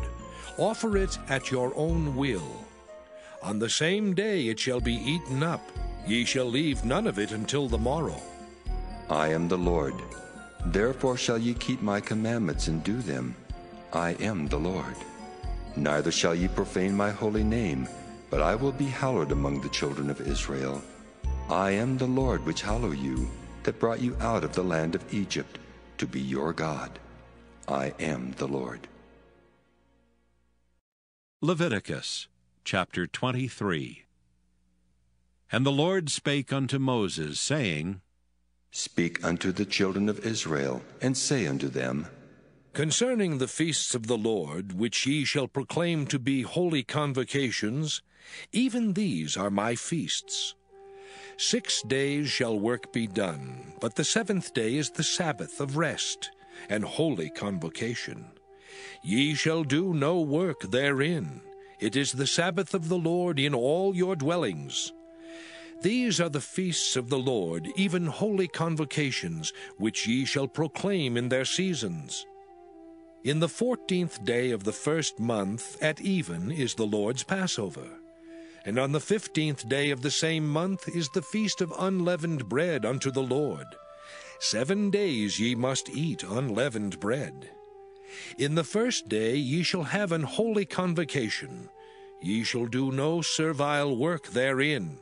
offer it at your own will. On the same day it shall be eaten up, ye shall leave none of it until the morrow. I am the Lord. Therefore shall ye keep my commandments and do them. I am the Lord. Neither shall ye profane my holy name, but I will be hallowed among the children of Israel. I am the Lord which hallow you, that brought you out of the land of Egypt, to be your God. I am the Lord. Leviticus chapter 23 And the Lord spake unto Moses, saying, Speak unto the children of Israel, and say unto them, Concerning the feasts of the Lord, which ye shall proclaim to be holy convocations, even these are my feasts. Six days shall work be done, but the seventh day is the Sabbath of rest and holy convocation. Ye shall do no work therein. It is the Sabbath of the Lord in all your dwellings. These are the feasts of the Lord, even holy convocations, which ye shall proclaim in their seasons. In the fourteenth day of the first month at even is the Lord's Passover. And on the fifteenth day of the same month is the feast of unleavened bread unto the Lord. Seven days ye must eat unleavened bread. In the first day ye shall have an holy convocation. Ye shall do no servile work therein.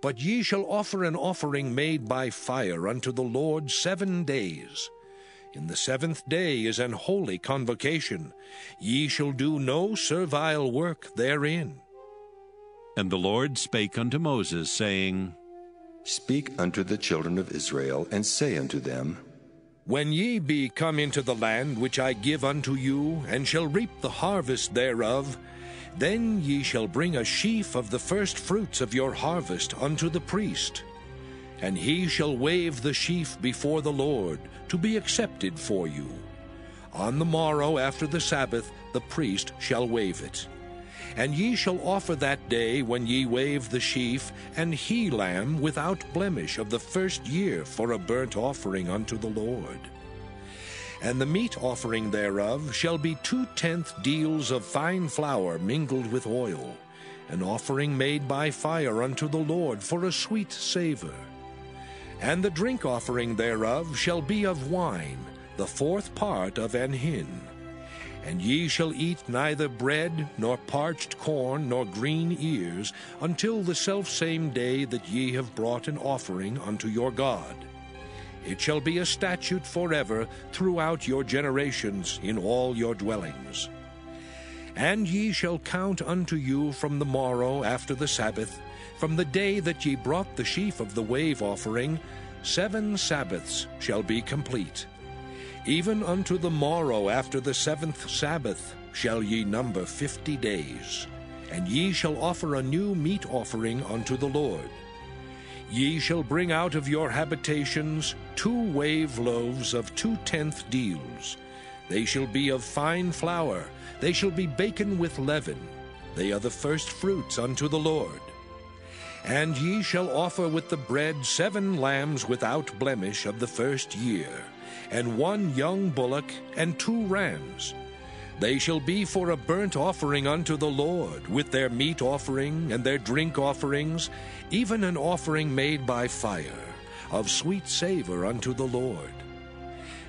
But ye shall offer an offering made by fire unto the Lord seven days. In the seventh day is an holy convocation. Ye shall do no servile work therein. And the Lord spake unto Moses, saying, Speak unto the children of Israel, and say unto them, When ye be come into the land which I give unto you, and shall reap the harvest thereof, then ye shall bring a sheaf of the first fruits of your harvest unto the priest. And he shall wave the sheaf before the Lord, to be accepted for you. On the morrow after the Sabbath the priest shall wave it. And ye shall offer that day when ye wave the sheaf an he lamb without blemish of the first year for a burnt offering unto the Lord. And the meat offering thereof shall be two tenth deals of fine flour mingled with oil, an offering made by fire unto the Lord for a sweet savour. And the drink offering thereof shall be of wine, the fourth part of an hin. And ye shall eat neither bread, nor parched corn, nor green ears, until the selfsame day that ye have brought an offering unto your God. It shall be a statute forever throughout your generations in all your dwellings. And ye shall count unto you from the morrow after the Sabbath, from the day that ye brought the sheaf of the wave offering, seven Sabbaths shall be complete. Even unto the morrow after the seventh Sabbath shall ye number fifty days. And ye shall offer a new meat offering unto the Lord. Ye shall bring out of your habitations two wave loaves of two tenth deals. They shall be of fine flour, they shall be baken with leaven. They are the first fruits unto the Lord. And ye shall offer with the bread seven lambs without blemish of the first year and one young bullock, and two rams. They shall be for a burnt offering unto the Lord, with their meat offering and their drink offerings, even an offering made by fire, of sweet savour unto the Lord.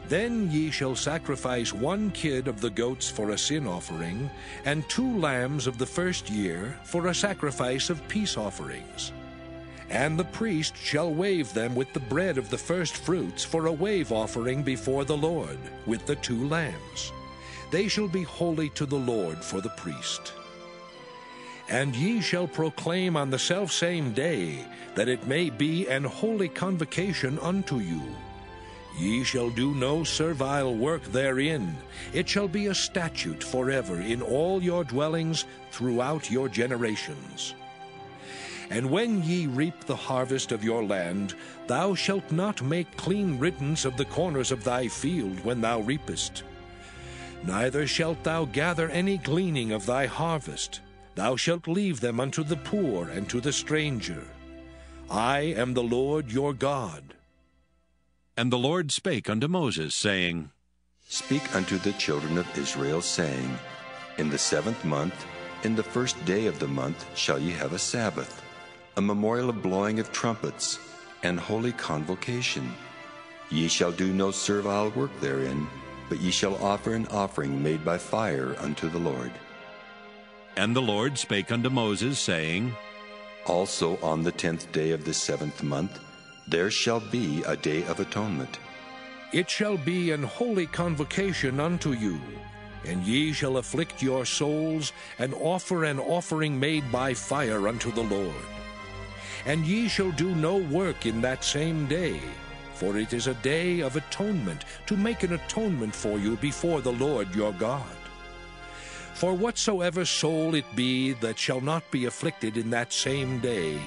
Then ye shall sacrifice one kid of the goats for a sin offering, and two lambs of the first year for a sacrifice of peace offerings. And the priest shall wave them with the bread of the first fruits for a wave offering before the Lord, with the two lambs. They shall be holy to the Lord for the priest. And ye shall proclaim on the selfsame day that it may be an holy convocation unto you. Ye shall do no servile work therein. It shall be a statute forever in all your dwellings throughout your generations. And when ye reap the harvest of your land, thou shalt not make clean riddance of the corners of thy field when thou reapest. Neither shalt thou gather any gleaning of thy harvest. Thou shalt leave them unto the poor and to the stranger. I am the Lord your God. And the Lord spake unto Moses, saying, Speak unto the children of Israel, saying, In the seventh month, in the first day of the month, shall ye have a Sabbath a memorial of blowing of trumpets, and holy convocation. Ye shall do no servile work therein, but ye shall offer an offering made by fire unto the Lord. And the Lord spake unto Moses, saying, Also on the tenth day of the seventh month there shall be a day of atonement. It shall be an holy convocation unto you, and ye shall afflict your souls, and offer an offering made by fire unto the Lord. And ye shall do no work in that same day, for it is a day of atonement, to make an atonement for you before the Lord your God. For whatsoever soul it be that shall not be afflicted in that same day,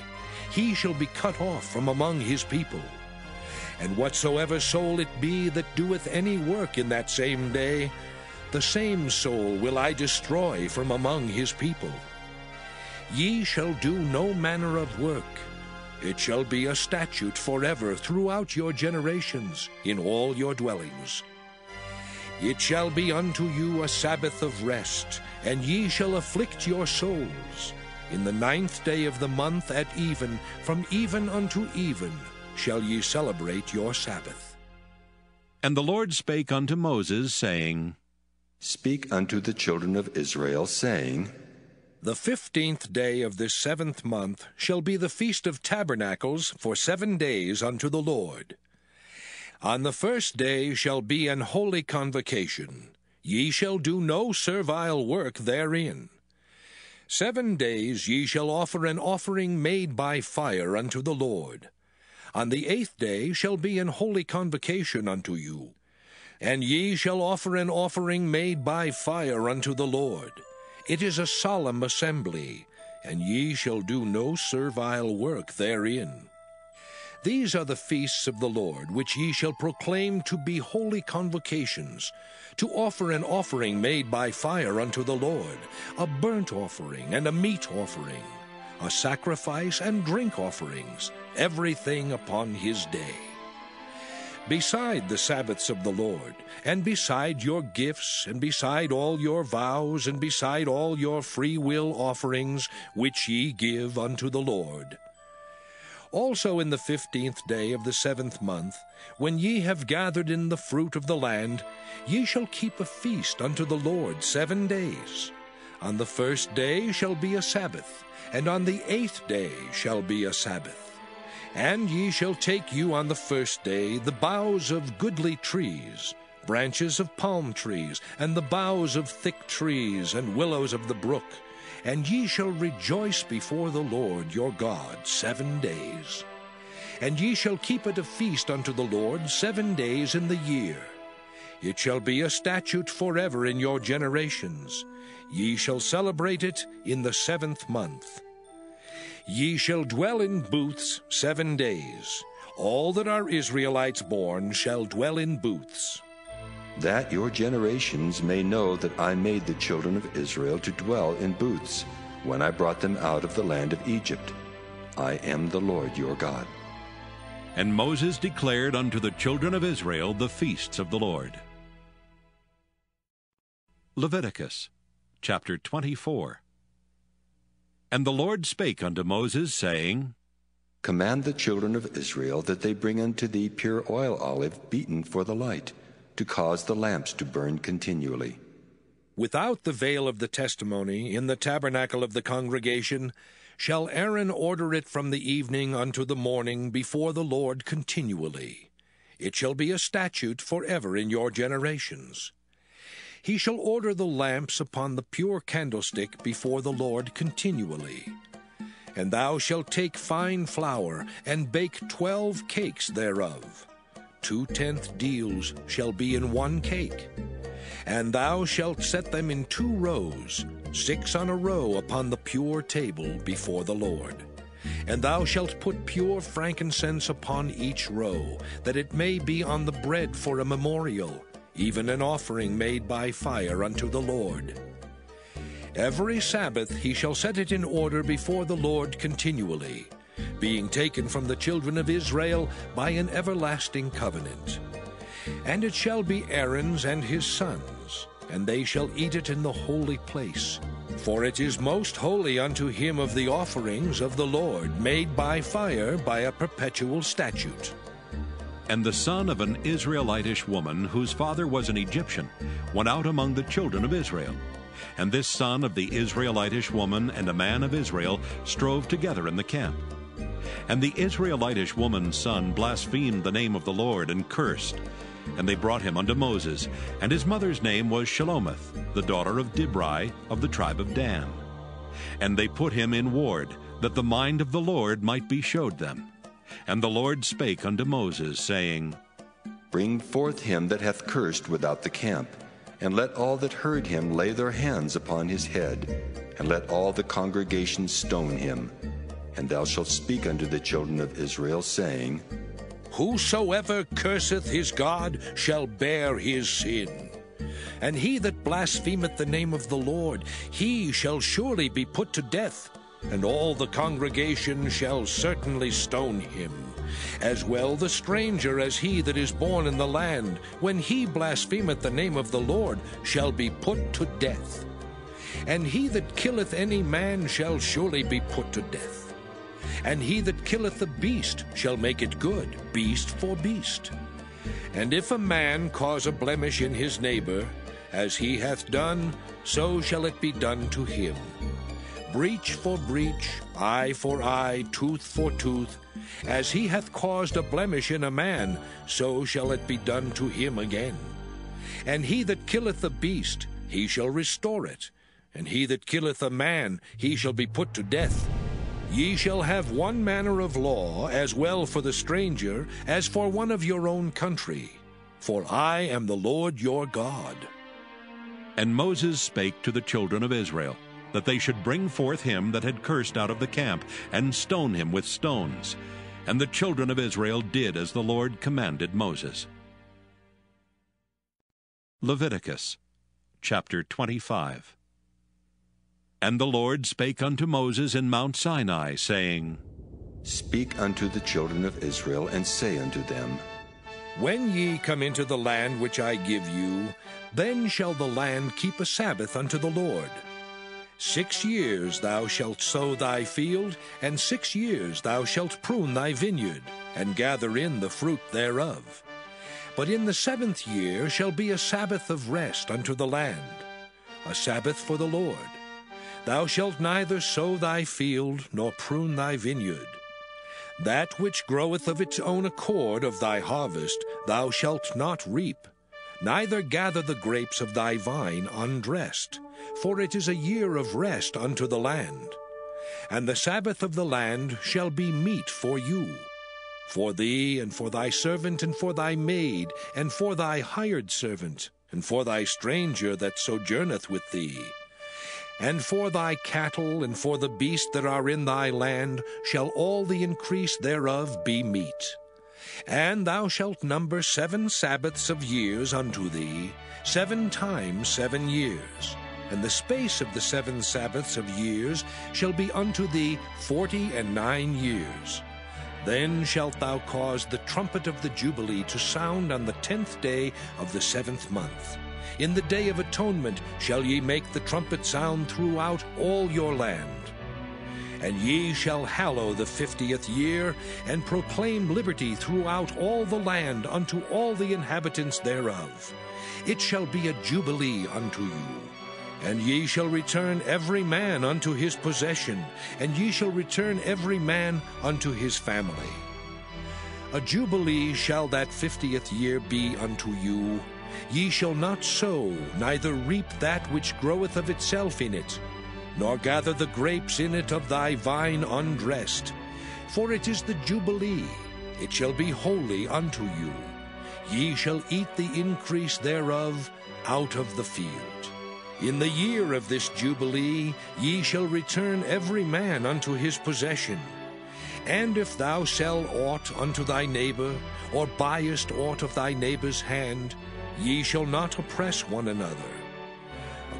he shall be cut off from among his people. And whatsoever soul it be that doeth any work in that same day, the same soul will I destroy from among his people. Ye shall do no manner of work, it shall be a statute forever throughout your generations in all your dwellings. It shall be unto you a Sabbath of rest, and ye shall afflict your souls. In the ninth day of the month at even, from even unto even, shall ye celebrate your Sabbath. And the Lord spake unto Moses, saying, Speak unto the children of Israel, saying, the fifteenth day of this seventh month shall be the feast of tabernacles for seven days unto the Lord. On the first day shall be an holy convocation. Ye shall do no servile work therein. Seven days ye shall offer an offering made by fire unto the Lord. On the eighth day shall be an holy convocation unto you. And ye shall offer an offering made by fire unto the Lord. It is a solemn assembly, and ye shall do no servile work therein. These are the feasts of the Lord, which ye shall proclaim to be holy convocations, to offer an offering made by fire unto the Lord, a burnt offering and a meat offering, a sacrifice and drink offerings, everything upon his day. Beside the Sabbaths of the Lord, and beside your gifts, and beside all your vows, and beside all your free will offerings, which ye give unto the Lord, also in the fifteenth day of the seventh month, when ye have gathered in the fruit of the land, ye shall keep a feast unto the Lord seven days. On the first day shall be a Sabbath, and on the eighth day shall be a Sabbath. And ye shall take you on the first day the boughs of goodly trees, branches of palm trees, and the boughs of thick trees, and willows of the brook, and ye shall rejoice before the Lord your God seven days. And ye shall keep it a feast unto the Lord seven days in the year. It shall be a statute forever in your generations. Ye shall celebrate it in the seventh month. Ye shall dwell in booths seven days. All that are Israelites born shall dwell in booths that your generations may know that I made the children of Israel to dwell in booths when I brought them out of the land of Egypt. I am the Lord your God. And Moses declared unto the children of Israel the feasts of the Lord. Leviticus chapter 24 And the Lord spake unto Moses, saying, Command the children of Israel that they bring unto thee pure oil olive beaten for the light to cause the lamps to burn continually. Without the veil of the testimony, in the tabernacle of the congregation, shall Aaron order it from the evening unto the morning before the Lord continually. It shall be a statute for ever in your generations. He shall order the lamps upon the pure candlestick before the Lord continually. And thou shalt take fine flour, and bake twelve cakes thereof two tenth deals shall be in one cake. And thou shalt set them in two rows, six on a row upon the pure table before the Lord. And thou shalt put pure frankincense upon each row, that it may be on the bread for a memorial, even an offering made by fire unto the Lord. Every Sabbath he shall set it in order before the Lord continually being taken from the children of Israel by an everlasting covenant. And it shall be Aaron's and his sons, and they shall eat it in the holy place. For it is most holy unto him of the offerings of the Lord, made by fire by a perpetual statute. And the son of an Israelitish woman, whose father was an Egyptian, went out among the children of Israel. And this son of the Israelitish woman and a man of Israel strove together in the camp. And the Israelitish woman's son blasphemed the name of the Lord and cursed. And they brought him unto Moses. And his mother's name was Shelomith, the daughter of Dibri of the tribe of Dan. And they put him in ward, that the mind of the Lord might be showed them. And the Lord spake unto Moses, saying, Bring forth him that hath cursed without the camp, and let all that heard him lay their hands upon his head, and let all the congregation stone him. And thou shalt speak unto the children of Israel, saying, Whosoever curseth his God shall bear his sin. And he that blasphemeth the name of the Lord, he shall surely be put to death, and all the congregation shall certainly stone him. As well the stranger as he that is born in the land, when he blasphemeth the name of the Lord, shall be put to death. And he that killeth any man shall surely be put to death. And he that killeth the beast shall make it good, beast for beast. And if a man cause a blemish in his neighbor, as he hath done, so shall it be done to him. Breach for breach, eye for eye, tooth for tooth. As he hath caused a blemish in a man, so shall it be done to him again. And he that killeth a beast, he shall restore it. And he that killeth a man, he shall be put to death. Ye shall have one manner of law, as well for the stranger as for one of your own country. For I am the Lord your God. And Moses spake to the children of Israel, that they should bring forth him that had cursed out of the camp, and stone him with stones. And the children of Israel did as the Lord commanded Moses. Leviticus chapter 25 And the Lord spake unto Moses in Mount Sinai, saying, Speak unto the children of Israel, and say unto them, When ye come into the land which I give you, then shall the land keep a Sabbath unto the Lord. Six years thou shalt sow thy field, and six years thou shalt prune thy vineyard, and gather in the fruit thereof. But in the seventh year shall be a Sabbath of rest unto the land, a Sabbath for the Lord. Thou shalt neither sow thy field, nor prune thy vineyard. That which groweth of its own accord of thy harvest thou shalt not reap, neither gather the grapes of thy vine undressed, for it is a year of rest unto the land. And the Sabbath of the land shall be meat for you, for thee, and for thy servant, and for thy maid, and for thy hired servant, and for thy stranger that sojourneth with thee. And for thy cattle, and for the beasts that are in thy land, shall all the increase thereof be meat. And thou shalt number seven Sabbaths of years unto thee, seven times seven years. And the space of the seven Sabbaths of years shall be unto thee forty and nine years. Then shalt thou cause the trumpet of the Jubilee to sound on the tenth day of the seventh month. In the day of atonement shall ye make the trumpet sound throughout all your land. And ye shall hallow the fiftieth year, and proclaim liberty throughout all the land unto all the inhabitants thereof. It shall be a jubilee unto you. And ye shall return every man unto his possession, and ye shall return every man unto his family. A jubilee shall that fiftieth year be unto you. Ye shall not sow, neither reap that which groweth of itself in it, nor gather the grapes in it of thy vine undressed. For it is the Jubilee, it shall be holy unto you. Ye shall eat the increase thereof out of the field. In the year of this Jubilee ye shall return every man unto his possession. And if thou sell aught unto thy neighbor, or buyest aught of thy neighbor's hand, ye shall not oppress one another.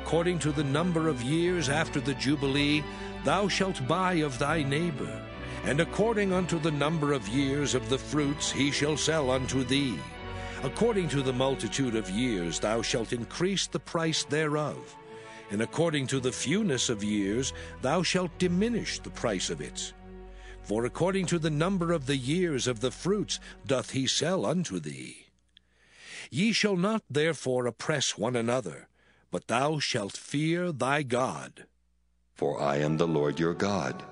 According to the number of years after the Jubilee, thou shalt buy of thy neighbor, and according unto the number of years of the fruits he shall sell unto thee. According to the multitude of years thou shalt increase the price thereof, and according to the fewness of years thou shalt diminish the price of it. For according to the number of the years of the fruits doth he sell unto thee. Ye shall not therefore oppress one another, but thou shalt fear thy God. For I am the Lord your God.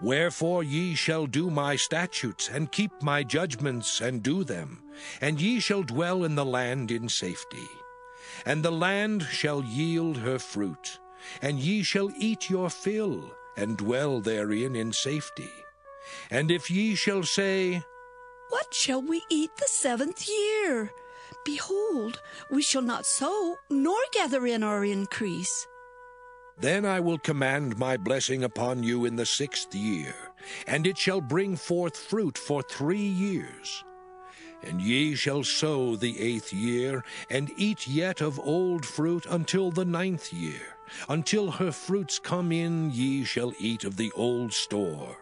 Wherefore ye shall do my statutes, and keep my judgments, and do them, and ye shall dwell in the land in safety. And the land shall yield her fruit, and ye shall eat your fill, and dwell therein in safety. And if ye shall say, What shall we eat the seventh year? Behold, we shall not sow, nor gather in our increase. Then I will command my blessing upon you in the sixth year, and it shall bring forth fruit for three years. And ye shall sow the eighth year, and eat yet of old fruit until the ninth year. Until her fruits come in, ye shall eat of the old store.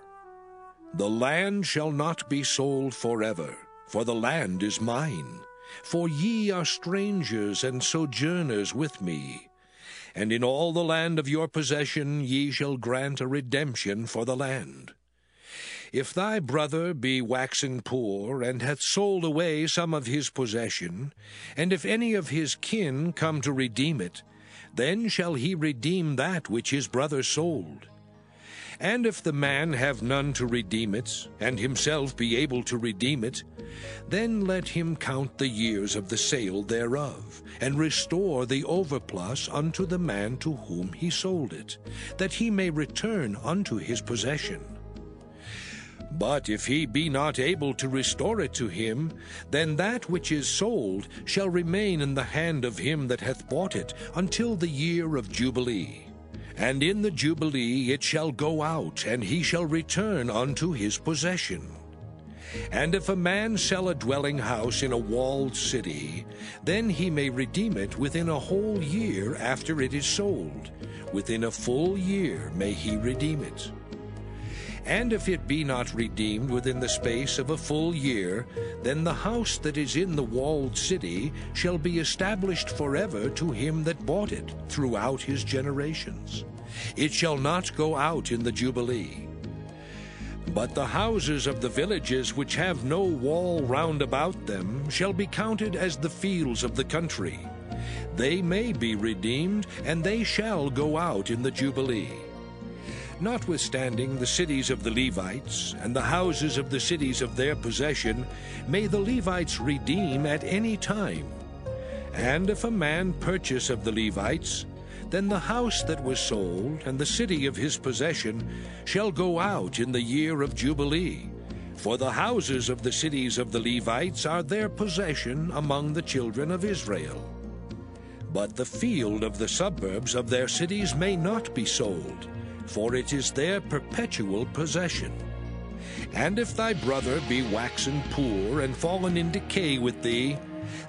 The land shall not be sold forever, for the land is mine. For ye are strangers and sojourners with me. And in all the land of your possession ye shall grant a redemption for the land. If thy brother be waxen poor, and hath sold away some of his possession, and if any of his kin come to redeem it, then shall he redeem that which his brother sold. And if the man have none to redeem it, and himself be able to redeem it, then let him count the years of the sale thereof, and restore the overplus unto the man to whom he sold it, that he may return unto his possession. But if he be not able to restore it to him, then that which is sold shall remain in the hand of him that hath bought it until the year of Jubilee. And in the Jubilee it shall go out, and he shall return unto his possession. And if a man sell a dwelling house in a walled city, then he may redeem it within a whole year after it is sold. Within a full year may he redeem it. And if it be not redeemed within the space of a full year, then the house that is in the walled city shall be established forever to him that bought it throughout his generations. It shall not go out in the Jubilee. But the houses of the villages which have no wall round about them shall be counted as the fields of the country. They may be redeemed, and they shall go out in the Jubilee. Notwithstanding the cities of the Levites, and the houses of the cities of their possession, may the Levites redeem at any time. And if a man purchase of the Levites, then the house that was sold, and the city of his possession, shall go out in the year of Jubilee. For the houses of the cities of the Levites are their possession among the children of Israel. But the field of the suburbs of their cities may not be sold, for it is their perpetual possession. And if thy brother be waxen poor and fallen in decay with thee,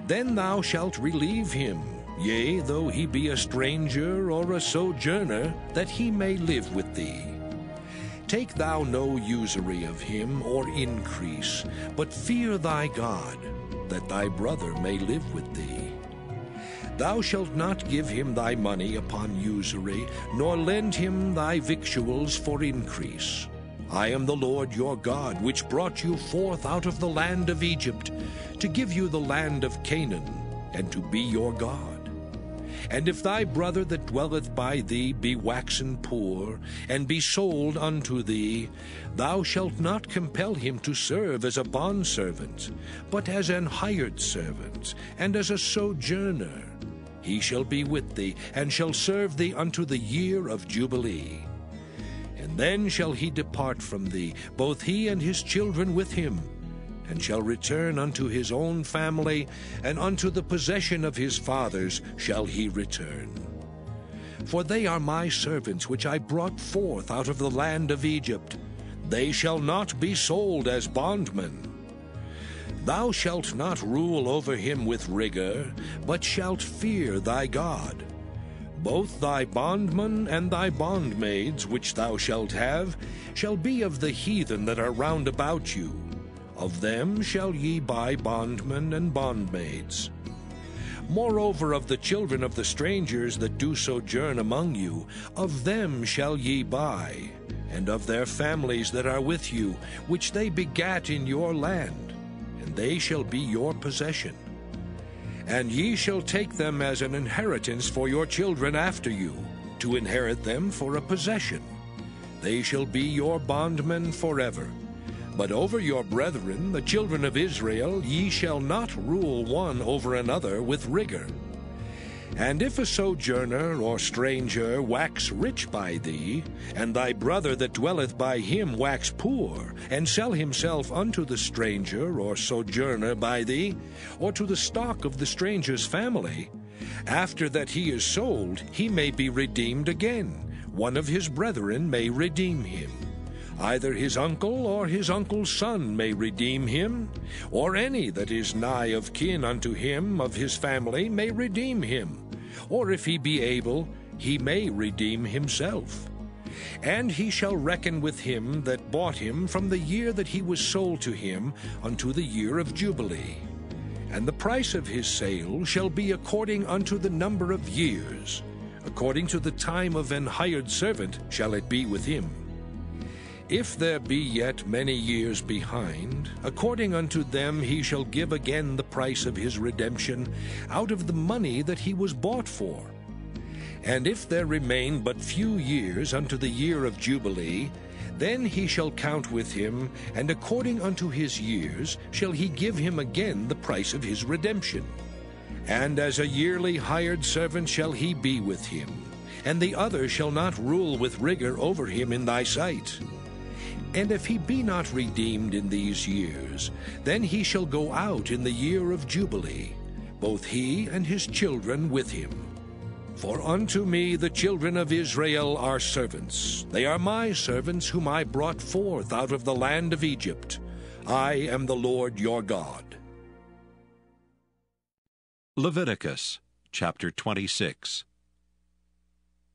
then thou shalt relieve him yea, though he be a stranger or a sojourner, that he may live with thee. Take thou no usury of him or increase, but fear thy God, that thy brother may live with thee. Thou shalt not give him thy money upon usury, nor lend him thy victuals for increase. I am the Lord your God, which brought you forth out of the land of Egypt, to give you the land of Canaan, and to be your God. And if thy brother that dwelleth by thee be waxen poor, and be sold unto thee, thou shalt not compel him to serve as a bondservant, but as an hired servant, and as a sojourner. He shall be with thee, and shall serve thee unto the year of Jubilee. And then shall he depart from thee, both he and his children with him, and shall return unto his own family, and unto the possession of his fathers shall he return. For they are my servants which I brought forth out of the land of Egypt. They shall not be sold as bondmen. Thou shalt not rule over him with rigor, but shalt fear thy God. Both thy bondmen and thy bondmaids, which thou shalt have, shall be of the heathen that are round about you of them shall ye buy bondmen and bondmaids. Moreover, of the children of the strangers that do sojourn among you, of them shall ye buy, and of their families that are with you, which they begat in your land, and they shall be your possession. And ye shall take them as an inheritance for your children after you, to inherit them for a possession. They shall be your bondmen forever but over your brethren, the children of Israel, ye shall not rule one over another with rigor. And if a sojourner or stranger wax rich by thee, and thy brother that dwelleth by him wax poor, and sell himself unto the stranger or sojourner by thee, or to the stock of the stranger's family, after that he is sold, he may be redeemed again. One of his brethren may redeem him. Either his uncle or his uncle's son may redeem him, or any that is nigh of kin unto him of his family may redeem him, or if he be able, he may redeem himself. And he shall reckon with him that bought him from the year that he was sold to him unto the year of Jubilee. And the price of his sale shall be according unto the number of years. According to the time of an hired servant shall it be with him. If there be yet many years behind, according unto them he shall give again the price of his redemption out of the money that he was bought for. And if there remain but few years unto the year of Jubilee, then he shall count with him, and according unto his years shall he give him again the price of his redemption. And as a yearly hired servant shall he be with him, and the other shall not rule with rigor over him in thy sight. And if he be not redeemed in these years, then he shall go out in the year of Jubilee, both he and his children with him. For unto me the children of Israel are servants. They are my servants whom I brought forth out of the land of Egypt. I am the Lord your God. Leviticus chapter 26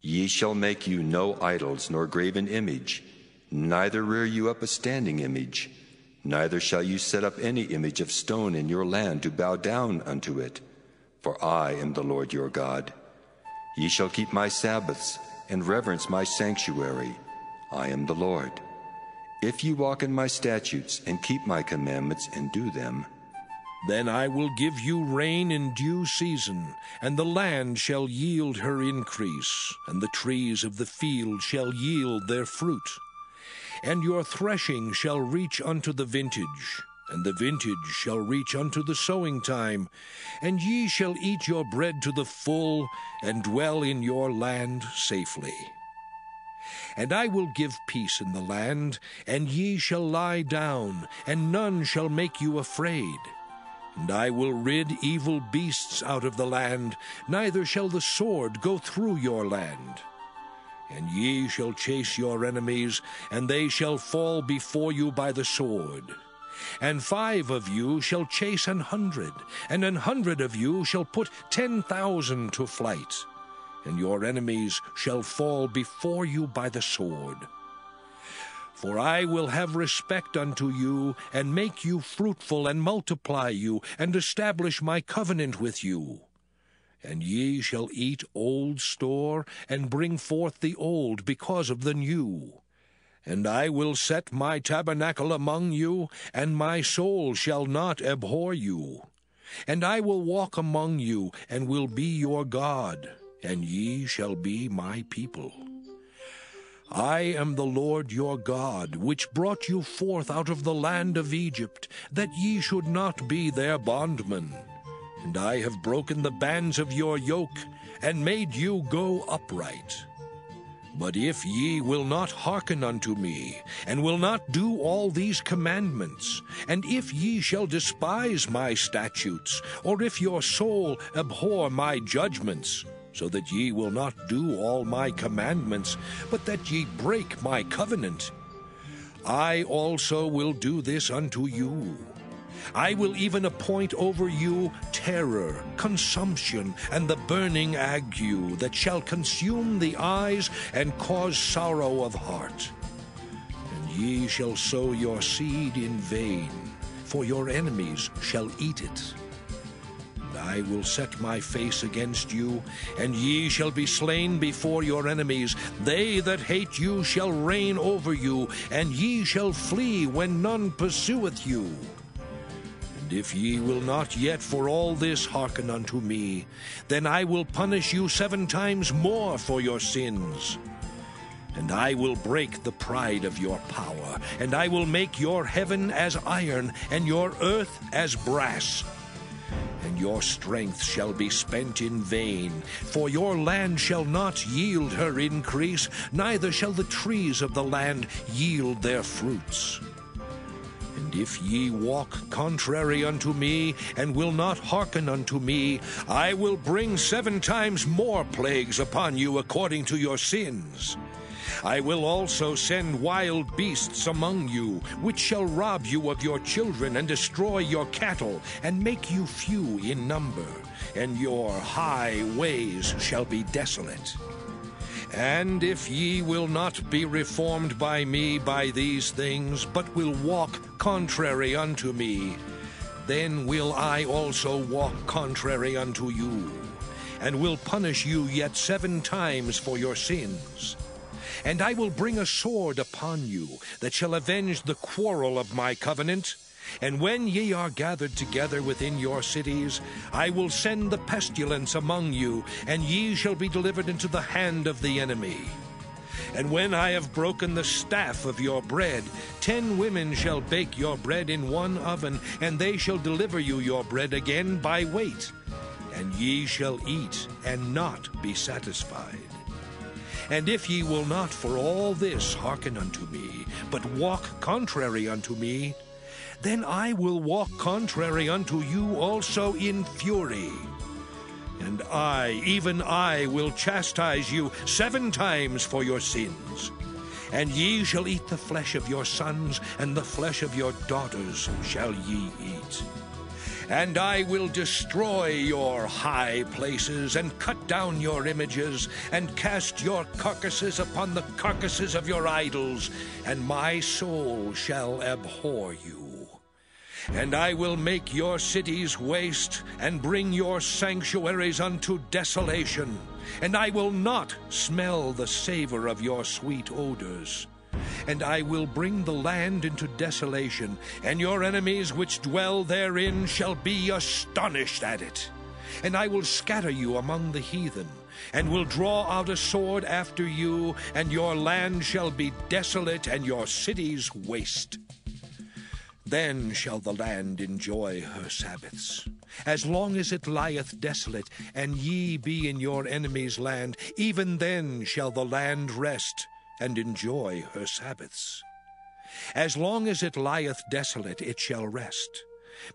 Ye shall make you no idols nor graven image, neither rear you up a standing image, neither shall you set up any image of stone in your land to bow down unto it. For I am the Lord your God. Ye shall keep my Sabbaths and reverence my sanctuary. I am the Lord. If ye walk in my statutes and keep my commandments and do them, then I will give you rain in due season, and the land shall yield her increase, and the trees of the field shall yield their fruit. And your threshing shall reach unto the vintage, and the vintage shall reach unto the sowing time, and ye shall eat your bread to the full, and dwell in your land safely. And I will give peace in the land, and ye shall lie down, and none shall make you afraid. And I will rid evil beasts out of the land, neither shall the sword go through your land. And ye shall chase your enemies, and they shall fall before you by the sword. And five of you shall chase an hundred, and an hundred of you shall put ten thousand to flight. And your enemies shall fall before you by the sword. For I will have respect unto you, and make you fruitful, and multiply you, and establish my covenant with you. And ye shall eat old store, and bring forth the old because of the new. And I will set my tabernacle among you, and my soul shall not abhor you. And I will walk among you, and will be your God, and ye shall be my people. I am the Lord your God, which brought you forth out of the land of Egypt, that ye should not be their bondmen. And I have broken the bands of your yoke, and made you go upright. But if ye will not hearken unto me, and will not do all these commandments, and if ye shall despise my statutes, or if your soul abhor my judgments, so that ye will not do all my commandments, but that ye break my covenant. I also will do this unto you. I will even appoint over you terror, consumption, and the burning ague that shall consume the eyes and cause sorrow of heart. And ye shall sow your seed in vain, for your enemies shall eat it. And I will set my face against you, and ye shall be slain before your enemies. They that hate you shall reign over you, and ye shall flee when none pursueth you. And if ye will not yet for all this hearken unto me, then I will punish you seven times more for your sins. And I will break the pride of your power, and I will make your heaven as iron, and your earth as brass and your strength shall be spent in vain. For your land shall not yield her increase, neither shall the trees of the land yield their fruits. And if ye walk contrary unto me, and will not hearken unto me, I will bring seven times more plagues upon you according to your sins. I will also send wild beasts among you, which shall rob you of your children and destroy your cattle, and make you few in number, and your high ways shall be desolate. And if ye will not be reformed by me by these things, but will walk contrary unto me, then will I also walk contrary unto you, and will punish you yet seven times for your sins. And I will bring a sword upon you that shall avenge the quarrel of my covenant. And when ye are gathered together within your cities, I will send the pestilence among you, and ye shall be delivered into the hand of the enemy. And when I have broken the staff of your bread, ten women shall bake your bread in one oven, and they shall deliver you your bread again by weight. And ye shall eat and not be satisfied. And if ye will not for all this hearken unto me, but walk contrary unto me, then I will walk contrary unto you also in fury. And I, even I, will chastise you seven times for your sins. And ye shall eat the flesh of your sons, and the flesh of your daughters shall ye eat. And I will destroy your high places, and cut down your images, and cast your carcasses upon the carcasses of your idols, and my soul shall abhor you. And I will make your cities waste, and bring your sanctuaries unto desolation. And I will not smell the savor of your sweet odors. And I will bring the land into desolation, and your enemies which dwell therein shall be astonished at it. And I will scatter you among the heathen, and will draw out a sword after you, and your land shall be desolate, and your cities waste. Then shall the land enjoy her Sabbaths. As long as it lieth desolate, and ye be in your enemy's land, even then shall the land rest and enjoy her Sabbaths. As long as it lieth desolate, it shall rest,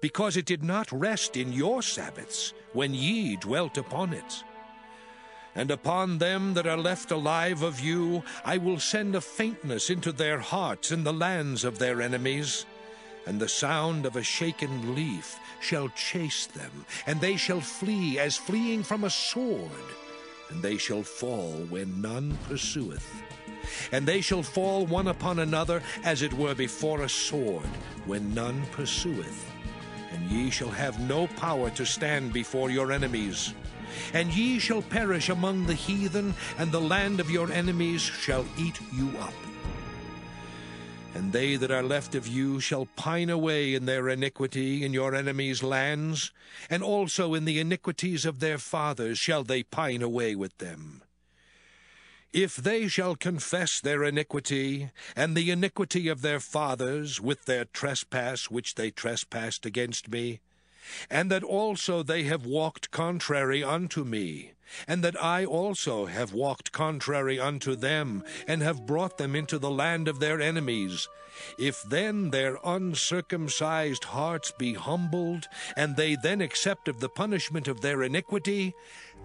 because it did not rest in your Sabbaths when ye dwelt upon it. And upon them that are left alive of you, I will send a faintness into their hearts in the lands of their enemies and the sound of a shaken leaf shall chase them, and they shall flee as fleeing from a sword, and they shall fall when none pursueth. And they shall fall one upon another, as it were before a sword, when none pursueth. And ye shall have no power to stand before your enemies. And ye shall perish among the heathen, and the land of your enemies shall eat you up and they that are left of you shall pine away in their iniquity in your enemies' lands, and also in the iniquities of their fathers shall they pine away with them. If they shall confess their iniquity, and the iniquity of their fathers, with their trespass which they trespassed against me, and that also they have walked contrary unto me, and that I also have walked contrary unto them, and have brought them into the land of their enemies. If then their uncircumcised hearts be humbled, and they then accept of the punishment of their iniquity,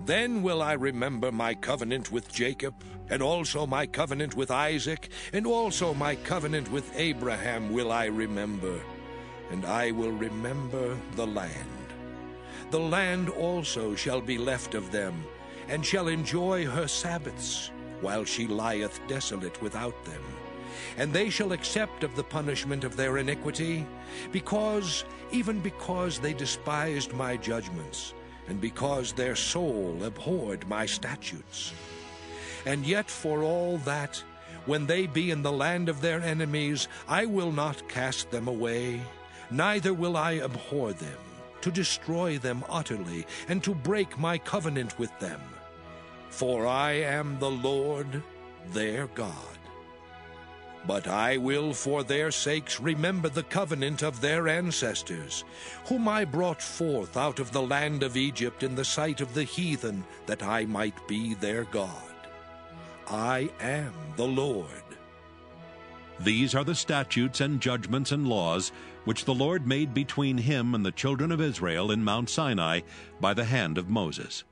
then will I remember my covenant with Jacob, and also my covenant with Isaac, and also my covenant with Abraham will I remember, and I will remember the land. The land also shall be left of them, and shall enjoy her Sabbaths, while she lieth desolate without them. And they shall accept of the punishment of their iniquity, because, even because they despised my judgments, and because their soul abhorred my statutes. And yet for all that, when they be in the land of their enemies, I will not cast them away, neither will I abhor them to destroy them utterly, and to break my covenant with them. For I am the Lord their God. But I will for their sakes remember the covenant of their ancestors, whom I brought forth out of the land of Egypt in the sight of the heathen, that I might be their God. I am the Lord. These are the statutes and judgments and laws which the Lord made between him and the children of Israel in Mount Sinai by the hand of Moses.